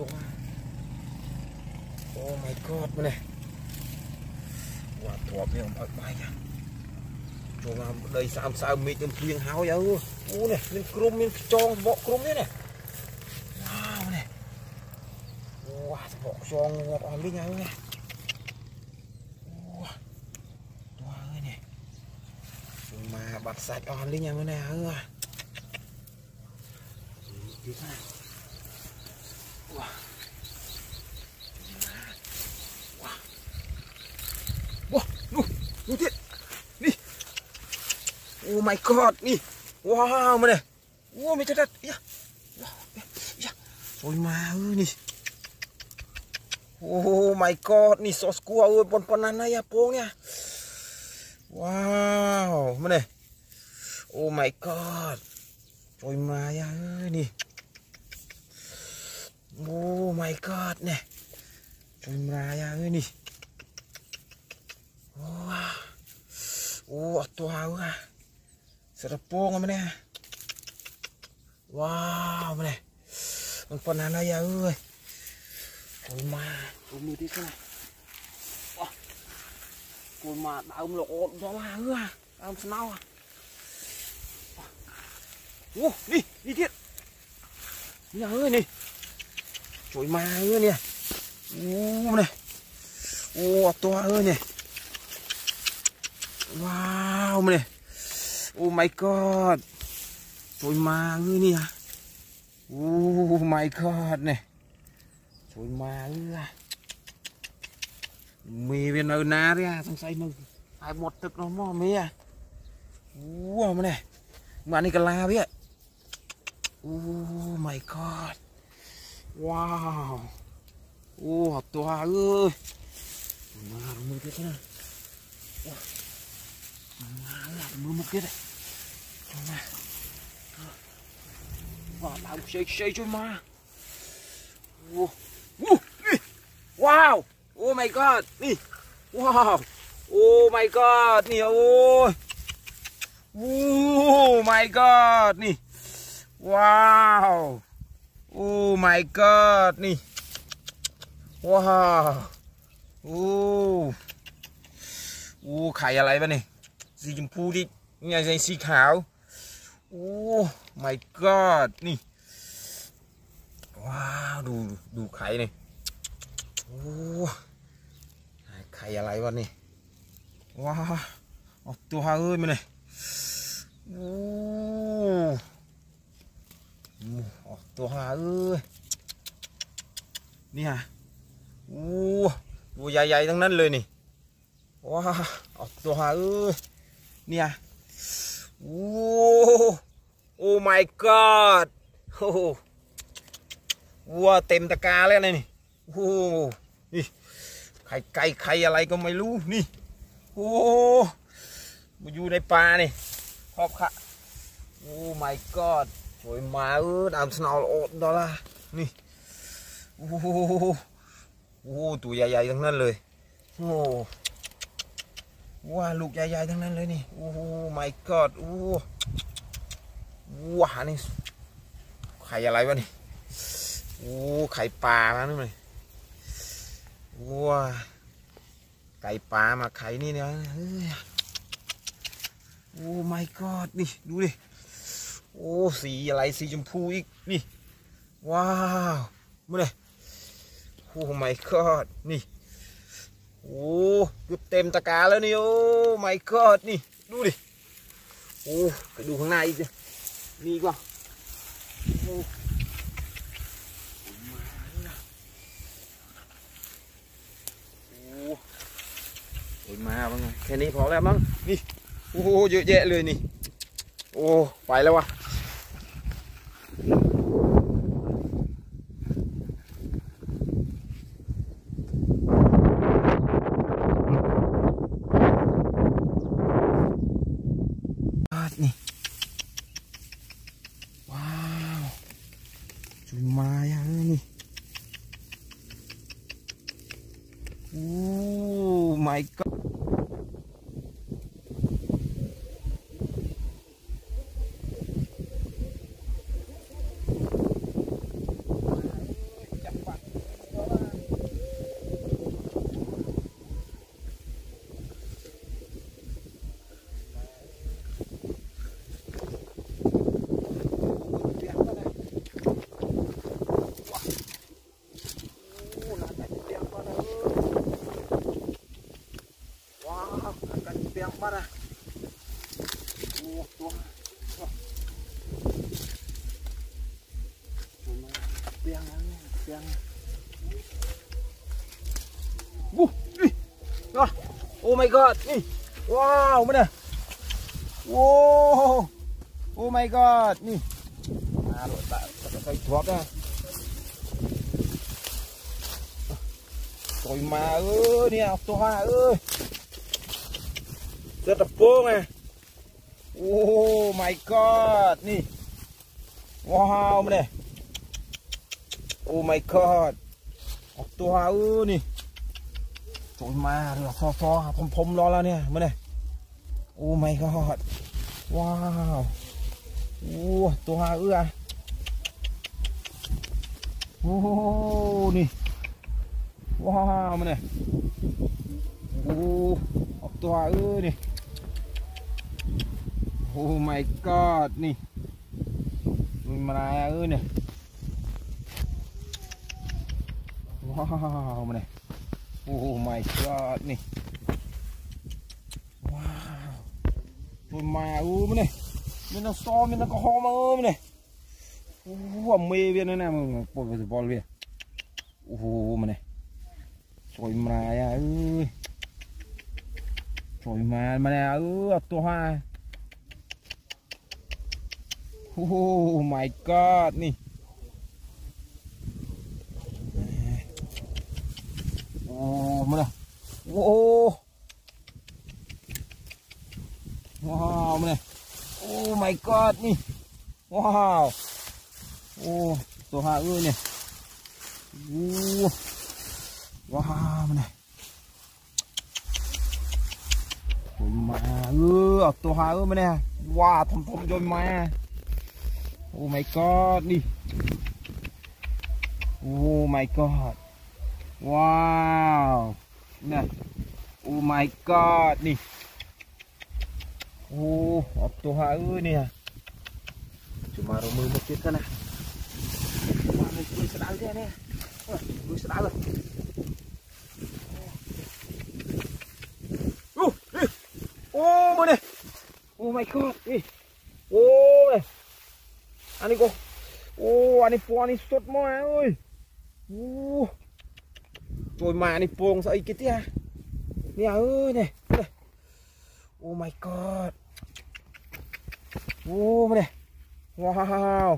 ទុកអូ my god មកនេះវត្តទ្របនេះខ្ញុំអត់បាយចាំចូលមកដីសើមសើមមីកនឹងភ្លៀងហើយអូអូនេះមានក្រុមមានខ្ចងបកក្រុមនេះណាវនេះវ៉ាបកខ្ចងងាប់អស់លីងហើយនេះមកបាត់សាច់អស់លីងហ្នឹងហើយអើយទៀតណា my god ni. Wow mana? Wow macam dah. Ya. Ya. Ya. ya. Oi mau ni. Oh my god ni sos ku aku pon panana ya pong ya. Wow mana? Oh my god. Oi mau ya ni. Oh my god ni. Oi mau ya ni. Wah. Oh, tua. ah. สระโปงมันเนี่ยว้าวมันเนี่ยมันปนนานแล้วยาเอ้ยโอ้ยมาดูมือที่ข้างว้าโกนมาดาวมันหลอกอดมาเอ้ยดาวมันเน่าอ่ะโอ้นี่นี่ที่นี่เอ้ยนี่โอยมาเอ้ยเนี่ยโอ้มันเนี่ยโอ้ตัวเอ้ยเนี่ยว้าวมันเนี่ย Oh my god. Trời ma ngươi nè. À. Oh my god này. Trời ma ngươi à. Mì bên nơi ná đấy à, xong say nơi. Ai một tức nó mò mì à. Wow à, mà này. mà này cả la à? Oh my god. Wow. Oh tòa ơi. Mà mưa cái thế nào. Mà mưa một cái này. ว้าวเชยเชยช่วยมาวว้าว โอ้ my god นี่ ว้าว โอ้ my god นี่โอ้โอ้ my god นี่ ว้าว โอ้ my god นี่ ว้าว โอ้ โอ้ ไข่อะไรบ้านี่ สีชมพูที่ไงสีขาว โอ้ my god นี่ ว้าว ดูดูไข่นี่โอ้ไข่อะไรวะนี่ ว้าวออกตัวเอ้ยมาเลยโอ้ออกตัวเอ้ยนี่ฮะโอ้ตัวใหญ่ๆทั้งนั้นเลยนี่ว้าวออกตัวเอ้ยเนี่ย โอ้โอ้ my god โอ้วัวเต็มตะกาแล้วนี่โอ้นี่ไข่ไก่ไข่อะไรก็ไม่รู้นี่โอ้มาอยู่ในป่านี่ขอบค่ะโอ้ my god โอยมาเออดามสนอลโอดดอลล่ะนี่โอ้โหโอ้ตัวใหญ่ๆทั้งนั้นเลยโอ้ ว้าลูกใหญ่ๆทั้งนั้นเลยนี่โอ้ my god โอ้ว้านี่ไข่อะไรวะนี่โอ้ไข่ปลามานี่เลยว้าไก่ปลามาไข่นี่เนี่ยเฮ้ยโอ้ my god นี่ดูดิโอ้สีอะไรสีชมพูอีกนี่ว้าวมาเลยโอ้ my god นี่ โอ้เกือบเต็มตะกาแล้วนี่โอ้ my god นี่ดูดิโอ้ไปดูข้างหน้าอีกดิมีกว่าโอ้โอ้ยมาบ้างไงแค่นี้พอแล้วมั้งนี่โอ้เยอะแยะเลยนี่ โอ้ ไปแล้ววะ มาละตัวตัวเปียงนั่นเปียงบุ๊บนี่นะโอ้ my god นี่ว้าวมานเนี่ยโอ้โอ้ my god นี่มาหลดตาใส่ถั่วนะต่อยมาเออเนี่ยตัวเออ อตะโป้งไงโอ้ my god นี่ว้าวมาเลยโอ้ my god ออกตัวอู้นี่โจมาเรือซอซอผมผมรอแล้วเนี่ยมาเลยโอ้ my god ว้าวโอ้ตัวเอื้อโอ้นี่ว้าวมาเลยโอ้ออกตัวเอื้อนี่ โอ้ my god นี่มันมาเออเนี่ยว้าวมาเนี่ยโอ้ my god นี่ว้าวมันมาอู้มาเนี่ยมันน่าซ้อมมันน่าก็หอมเออมาเนี่ยโอ้ว่าเมย์เวียนนะมึงปวดบอลเวียโอ้มาเนี่ยสวยมาเออสวยมามาเนี่ยเออตัวห้า โอ้โห my god นี่โอ้มาเลยโอ้ว้าวมาเลยโอ้ my god นี่ว้าวโอ้ตัวหาเอื้อเนี่ยโอ้ว้าวมาเลยมาเออตัวหาเออมาเนี่ยว้าทมทมจนมา Oh my god, đi. Oh my god. Wow. Nè. Oh my god, đi. Oh Otto ha ơi, nè. Cuma rumah masjid kan nah Wah ini gue sedal dia nih Gue sedal Oh eh Oh mana Oh my god eh Oh อันนี้กูโอ้อันนี้ปูอนี่สดมากเอ้ยโอ้ตัวมาอันนี้ปงใส่กี่เตี้ะเนี่ยเอ้ยเนี่ยโอ้ my god โอ้มาเนี่ยว้าว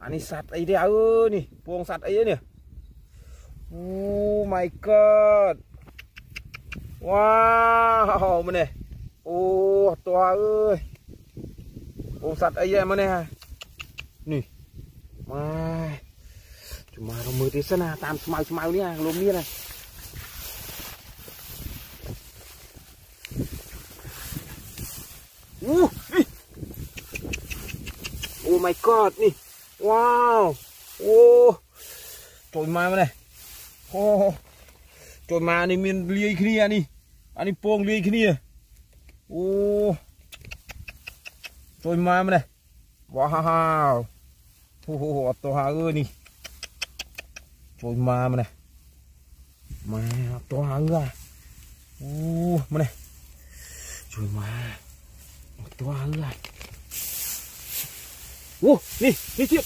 อันนี้สัตว์ไอ้เดียเนี่ปวงสัตว์ไอ้เนี่ยโอ้ my god ว้าวมาเนี่ยโอ้ตัวเอ้ยปวงสัตว์ไอ้เนี่ยมาเนี่ย นี่มาจุมาเรามือตีสนาตามสมัยสมัยเนี่ยลมนี่เลยอู้โอ้ my god นี่ ว้าว โอ้จุยมาไหมเลยโอ้จุยมานี่มีเลียขี้นี่อันนี้อันนี้โป่งเลียขี้นี่โอ้จุยมาไหมเลยว้าว โอ้โหตัวหาเออนี่โอยมามาเนี่ยมาตัวหาเงือโอ้มาเนี่ยช่วยมาตัวหาเงือโอ้นี่นี่เทียบ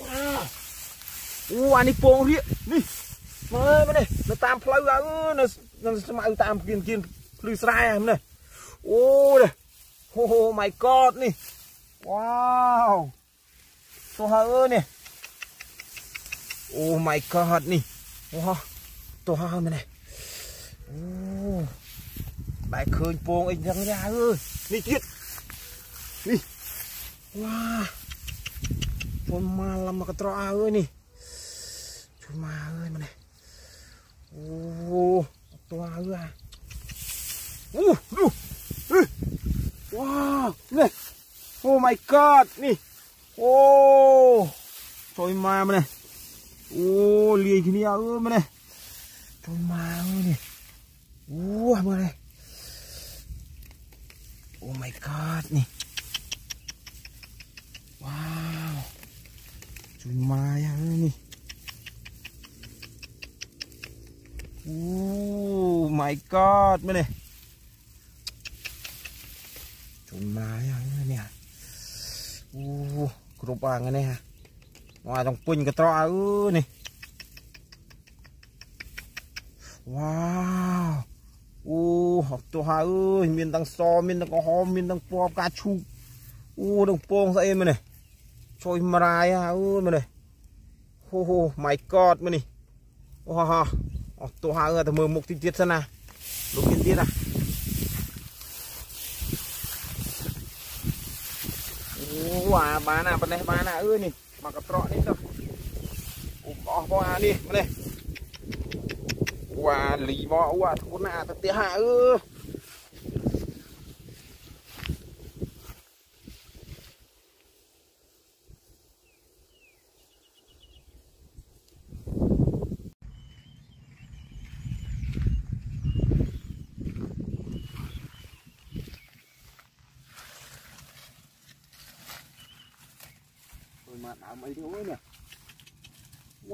ว้าโอ้อันนี้โป่งเรียนี่มามาเนี่ยมาตามพลอยเออนั่นนั่นสมัยตามกินกินพลือสลายมาเนี่ยโอ้เนี่ยโอ้ my god นี่ว้าว ตัวฮาเออนี่โอ้ my god นี่ว้าตัวฮามันนี่โอ้ใบเคืนโปงไอ้ยังยาเอ้ยนี่จิตนี่ว้าชนมาลำมากระตรอาเอ้ยนี่ชนมาเอ้ยมาเนี่โอ้ตัวเอ้ยโอ้ดูเอ้ยว้าเนี่โอ้ my god นี่ โอ้ชอยมามาเนี่ยโอ้เลี้ยขี้นี่เออมาเลยชอยมาเนี่ยโอ้มาเลยโอ้ my god นี่ว้าวชอยมาอะนี่โอ้ my god มาเลยชอยมาอะเนี่ยโอ้ គ្រប់អាងនេះហ่ะមកចង់ពុញកត្រអើនេះវ៉ាវអូហត់ទៅហើយអើយមានទាំងសមានទាំងក្រហមមានទាំងពណ៌ផ្កាឈូកអូទាំងពងស្អីមែននេះជួយមរាយអើយមែននេះហូហូ my god មែននេះអូហោអត់ទៅហើយទៅមើលមុខតិចទៀតសិនណាលោកទៀត អាបានអាប៉នេះបានអាអើនេះមកកត្រកនេះទៅអូអស់បងអានេះម៉េះវ៉ាលីមកអូអាធ្ងន់ណាស់អាទៅទៀតហាអឺ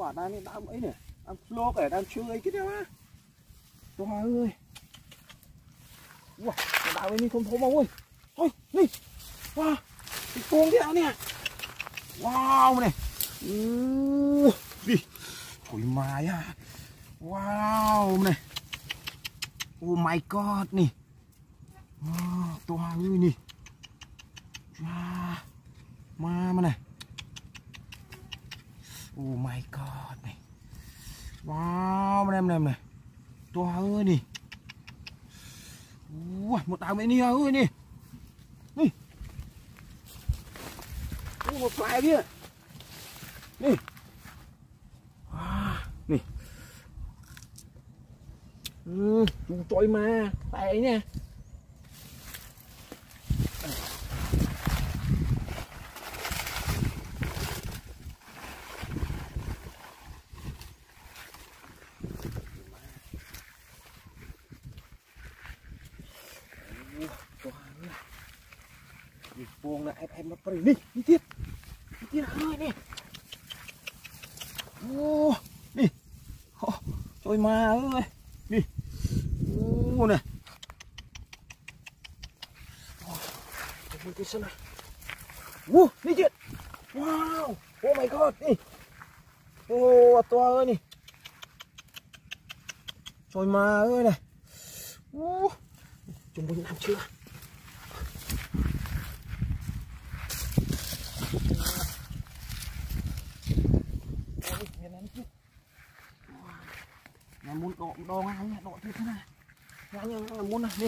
quả đang đi đám ấy nè đang lô kể đang chơi cái đó trời ơi. Wow đào ấy đi không thấu máu ơi. Thôi đi. Wow cái cuồng thế nào nè. Wow này. Ừ, đi. Thôi mà à Wow này. Oh my god nih Wow to ơi nih Wah mà này. Oh my god này. Wow em em này. To ơi đi. Wah một tàu mẹ ni ơi đi. Đi. Ui, một fly kia Đi. Wah Nih Ừ, trời mà phải nè buông là em em nó bari đi đi tiếp đi tiếp ơi nè ô đi ô, trời mà ơi đi ô nè Ôi, cái sân này ô đi chuyện wow oh my god đi ô to ơi nè trời mà ơi này ô chúng mình làm chưa Nhà muốn độ đo ngang nhá, độ thế thế này. Ngang như là muốn này, đi.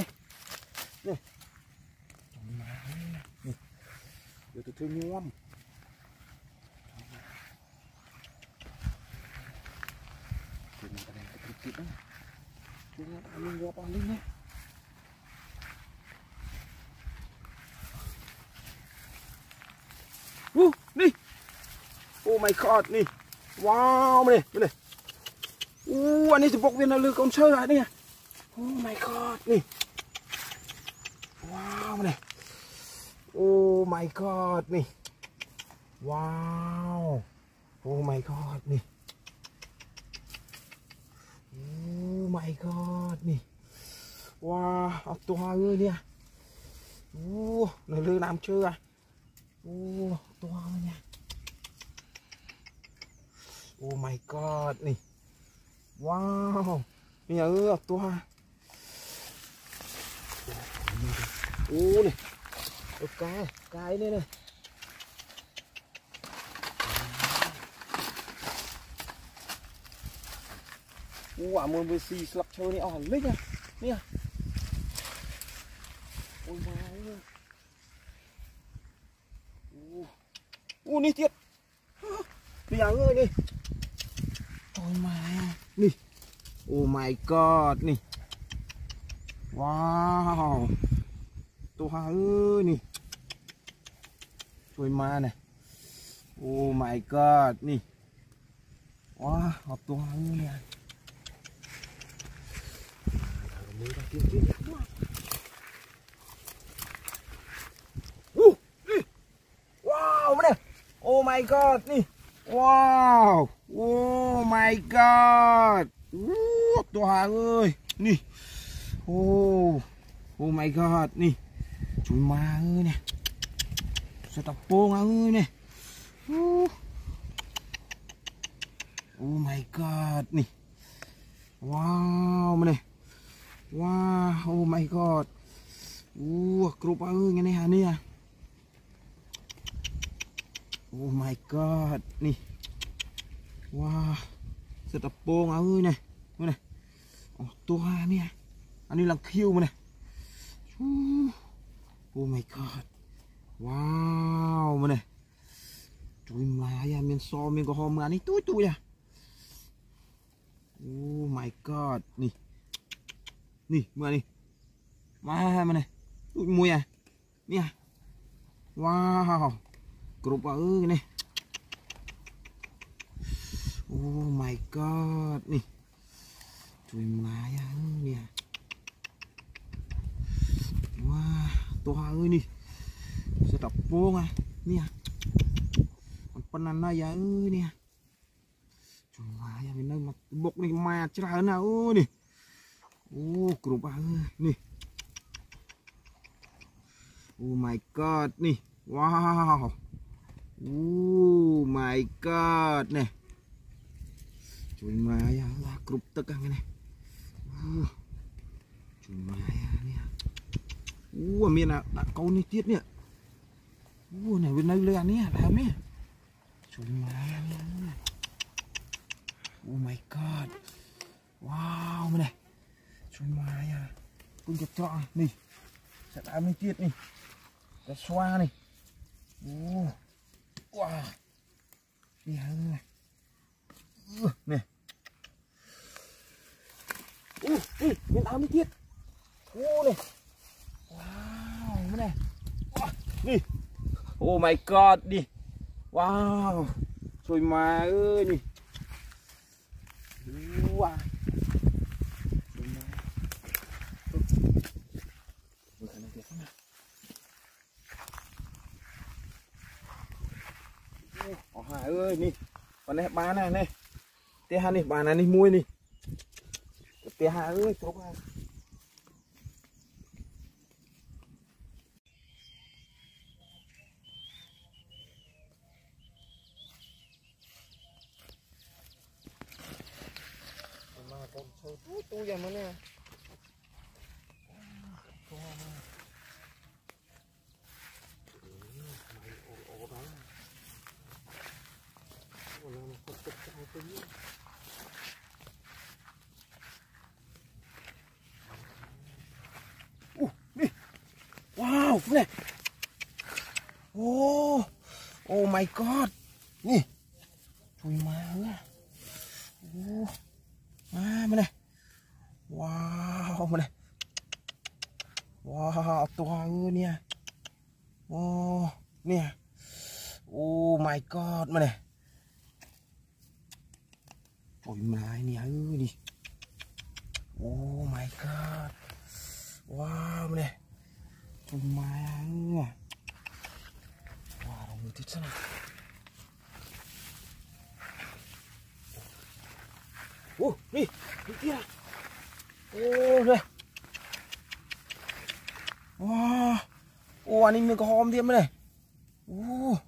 Đi. Trời má dạ, dạ, dạ, Đi. Giờ tôi thuê nhuôm. Thì mình cái đó. Uh, đi. Oh my god, nè. Wow, này, bên này. อู้อันนี้จะบอกเวียนเรือกอนเชอร์เนี่ยโอ้ my god นี่ ว้าวนี่โอ้ my god นี่ ว้าว โอ้ my god นี่ โอ้ my god นี่ ว้าวเอาตัวเลยเนี่ยโอ้ในเรือน้ำเชื่อโอ้ตัวเนี่ย โอ้ my god นี่ Wow Bây giờ to 오네 này. Ô cái Cái đây này. Wow mua bữa xì slap chơi này ỏn lít à nha Ôi, má ơi. Tiệt Bây ơi đi โอยมา นี่ โอ้ my god นี่ ว้าว ตัวเอ้ยนี่ตัวมาเนี่ยโอ้ my god นี่ว้าวตัวเอ้ยเนี่ยว้าวมาเนี่ยโอ้ my god นี่ ว้าวโอ้ my god ตัวหาเอ้ยนี่โอ้โอ้ my god นี่ชุยมาเอ้ยเนี่ยสตับโป้งเอ้ยเนี่ยโอ้ my god นี่ว้าวมาเลยว้าวโอ้ my god อู้กรุบเอ้ยไงเนี่ยฮะเนี่ย โอ้ my god นี่ ว้าสตะโปงเอาเลยนะมาเนี่ยตัวเนี่ย อันนี้ลังคิวมาเนี่ยโอ้ my god ว้าวมาเนี่ยจุยมาอย่าเมียนซอเมียนกระหอมมานนี่ตุ้ยตุ้ยอะโอ้ my god นี่ นี่มานี่มาให้มาเนี่ยมวยอะเนี่ยว้าว กรุบเออนี่โอ้ my god นี่จุยมาอย่างเนี่ยว้าตัวเอ้ยนี่สะดับโป้งอ่ะเนี่ยมันปนันนะยาเอ้ยเนี่ยจุยมาอย่างนี้มาบกนี่มาจ้าหน้าโอ้นี่โอ้กรุบเอ้ยนี่โอ้ my god นี่ว้าว Oh my god. Nè. Cumayalah à, tegang ini uh, Cumaya nè. Ua miền nào? Đã câu này tiết nè. Ua này bên đây à, nè làm nè? Cumaya nè. Oh my god. Wow nè. Cumaya Cũng chụp trọ nè Sẽ đã mấy tiết nè Đã xoa nè Ua wow nè dạ, dạ, dạ. nè. Ui ui, miếng đá mới tiết ô này wow này. Đi. Oh my god, đi. Wow. Rồi mà ơi, đi. Wow เอ้ยนี่วันนี้บ้านนะนี่เตี้ยฮานี่บ้านนะนี่มวยนี่เตี้ยฮาเอ้ยจบแล้ว con sâu tú tu vậy mà nè โอ้นี่ว้าวเนี่ยโอ้โอ้ my god นี่ชุยมาเนี่โอ้มามาเลยว้าวมาเลยว้าวตัวเออเนี่ยโอ้เนี่ยโอ้ my god มาเลย Ôi mày nè ơi đi. Oh my god. Wow, bên nha à. wow Wah, người itu sana. Oh, đi Đi kia Oh, đây. Wow. Oh, anh mình có hòm thêm này. Oh.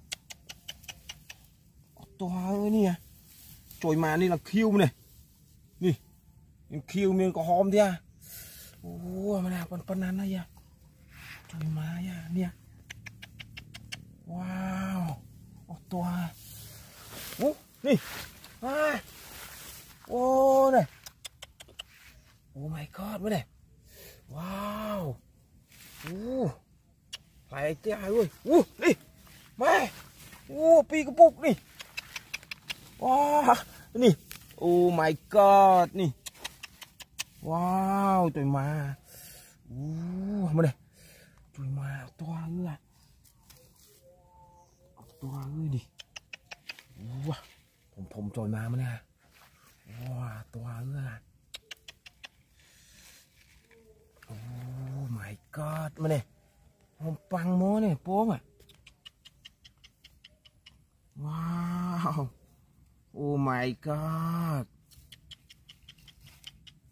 To ơi nè. จอยมานี่ลังคิวมันเลยนี่ยังคิวมันก็หอมเดียโอ้มาแล้วปนปนนั้นอะไรอะจอยมายะเนี่ยว้าวโอ้ตัวโอ้นี่มาโอ้เนี่ยโอ้ my god มาเลยว้าวโอ้ไหลเตี้ยเว้ยโอ้นี่มาโอ้ปีกระปุกนี่ ว้านี่โอ้ my god นี่ ว้าวตัวมาอู้มาเลยตัวมาตัวเงือตัวเงือดิว้าผมผมจอยมามาเนี่ยว้าตัวเงือโอ้ my god มาเนี่ยผมปังโมเนี่ยโป้งอะว้าว Oh my god.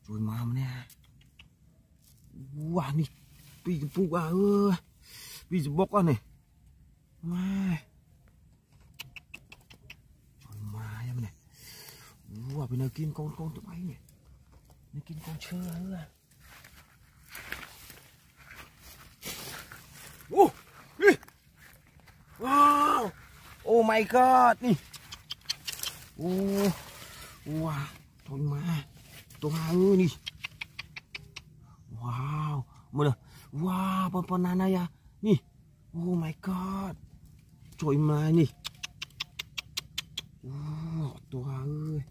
Rồi mà nè. Wow ni. Pi jemput ah. Pi jebok ah ni. mày Rồi mà em nè. Wow bị này kim con con tụi bay nhỉ. Nó kim con chưa à. Oh. Wow. Oh my god nè. โอ้ว้าตัวมาตัวมาเออนี่ว้าวมาเลยว้าวปนปนนานายานี่โอ้ my god จอยมานี่โอ้ตัวเอ้ย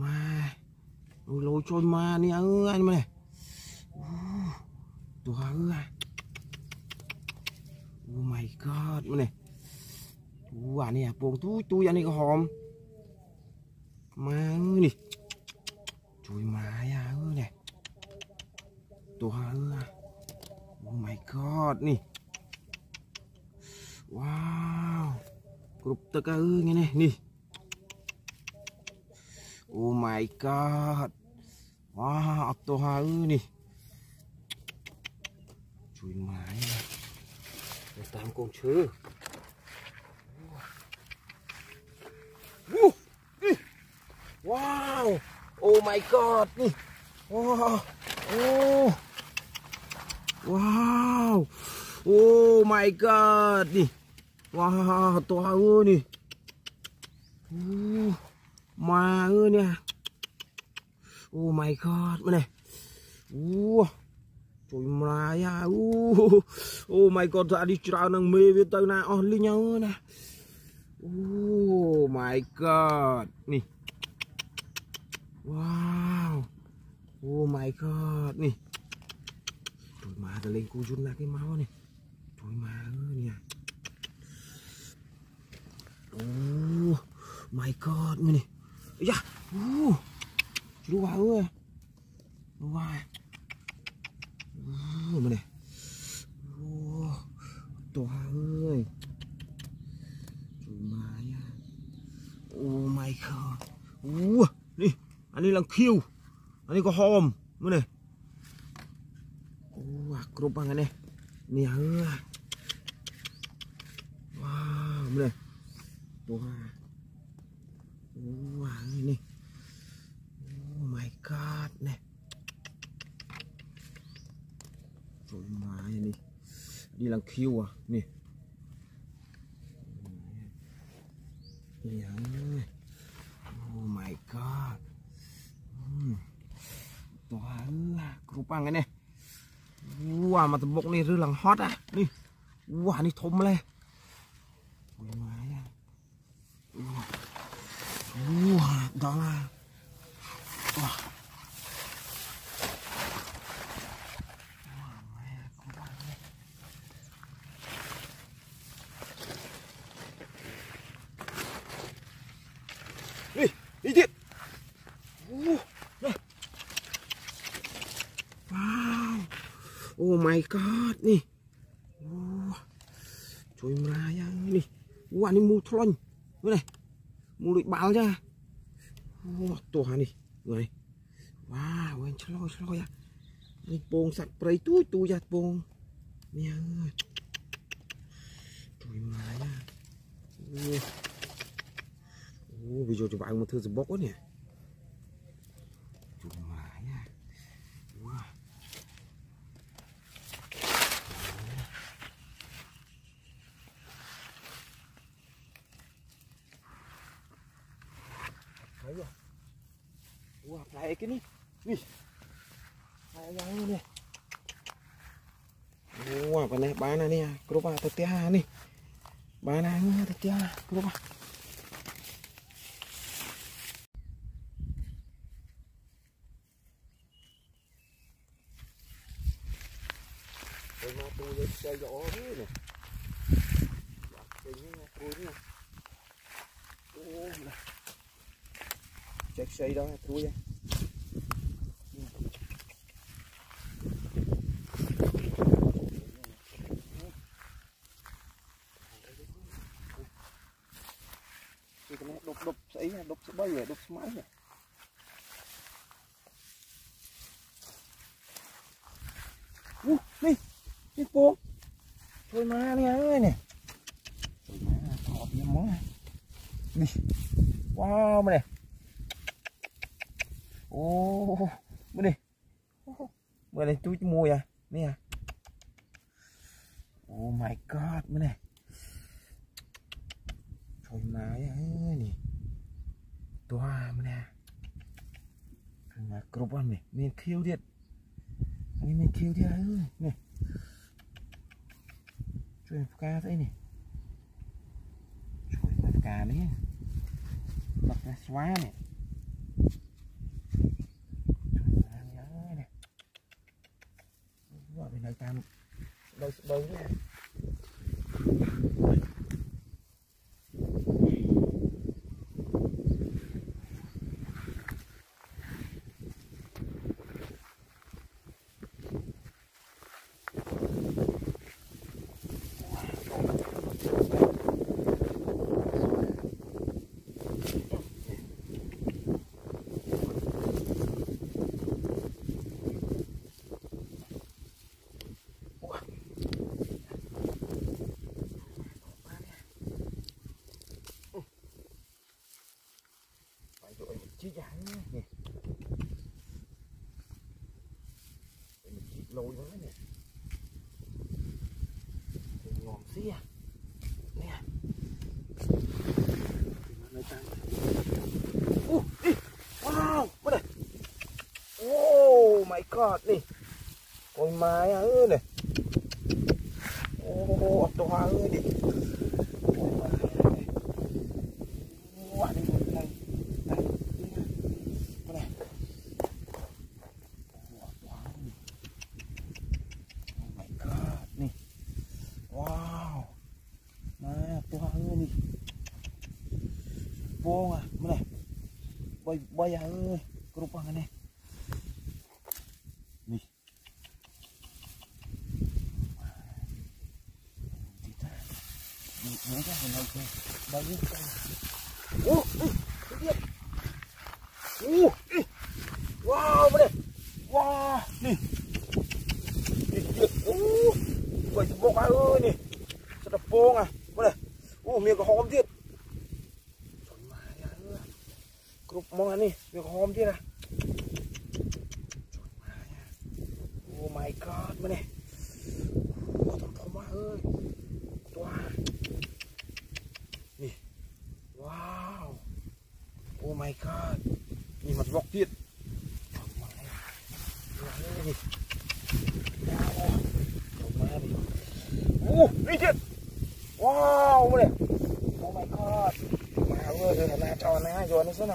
มาเรโจอยมานี่เอ้ยมาเลยตัวเอ้ยโอ้ my god มาเลยว้านนี้ปวงตู้ตู้ยันนี่ก็หอม má ơi nè. chui má à ơi nè. To ơi. À. Oh my god nè Wow. Grup taka nghe này nè Oh my god. Wow, to ơi nè Chui má Để tám con chư. wow oh my god នេះ wow អូ wow oh my god នេះ wow តោះអើនេះអូម៉ាអើនេះអូ my god មកនេះអូជួយមរាយអូអូ my god អានេះច្រើននឹងមេវាទៅណាអស់លីងអើណាអូ my god នេះ ว้าวโอ้ไม่ก็นี่ถุยมาแต่เลงกูจุนนักไอ้เมาเนี่ยถุยมาเออเนี่ยโอ้ไม่ก็นี่นี่ยะโอ้รู้ว่าเออรู้ว่าโอ้มาเนี่ยโอ้ตัวเอ้ยถุยมาอ่ยโอ้ไม่ก็โอ้นี่ อันนี้ลังคิว อันนี้ก็หอมมื่อนี่โอ้กรุบังอันนี้เนี่ยว้าวมื่อนี่ตัวว้าวนี่โอ้ my god เนี่ยสวยมานี่นี่ลังคิวอะนี่เนี่ยโอ้ my god Hmm. Kerupang à, cái này. Wow, mà tầm bốc này hot à. Nè. Wow, này thôm Wah, đó là Wah. Đi, đi tiếp. អូ my god នេះអូជួយមរាយ៉ាងនេះអូអានេះមូលថ្លាញ់មើលនេះមូលដូចបាល់ចាអូទោះអានេះមើលនេះវ៉ាវវិញឆ្លោយឆ្លោយអានេះពងសัตว์ព្រៃទួយទួយអាពងនេះអើយជួយមរាយ៉ាងអូអូវាយកច្បាយមកធ្វើសំបុកហ្នឹង naik ini wih. Kayak ini wow oh, apa nih? Mana nih ya. Kerupa tetia nih. Panahnya tetia kerupa cek oh cho cek mua โลอยู่แล้เนี่ยงอมเสียเนี่ยโอ้ยว้าวมาเลยโอ้ my god นี่กอวไม้อะเออเนี่ย Sana.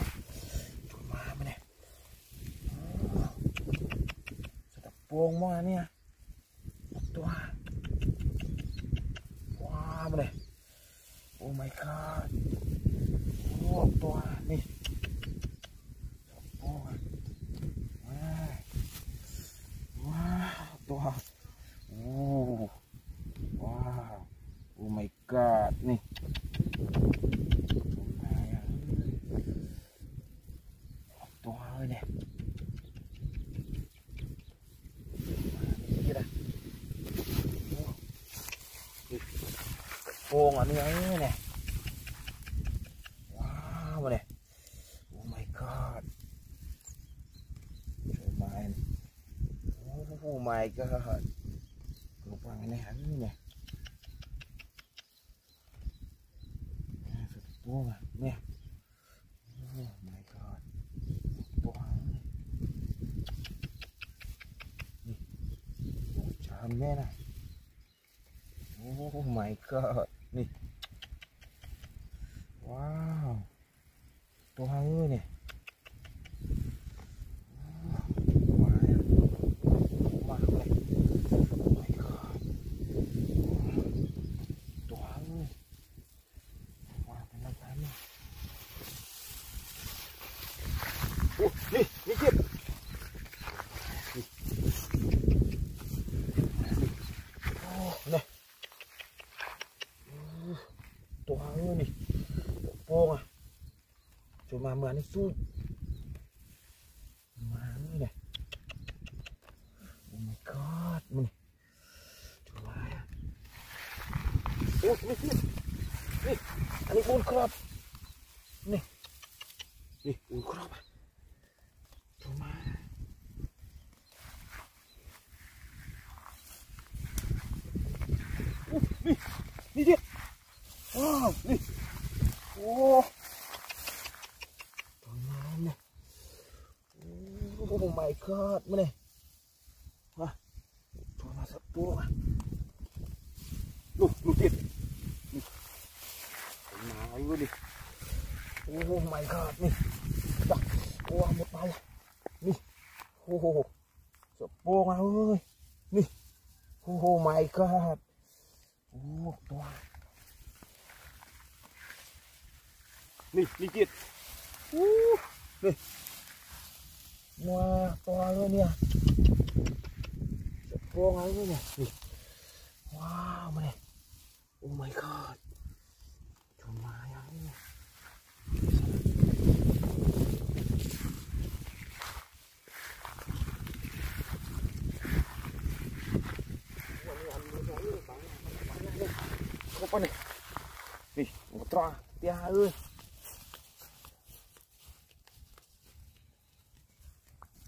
งอันนี้เนี่ยว้าวมาเนี่ยโอ้ my god สวยมากโอ้ my god ลูกวางในหันนี่เนี่ยสุดโป้งอะเนี่ย 我买了一堆。god, man.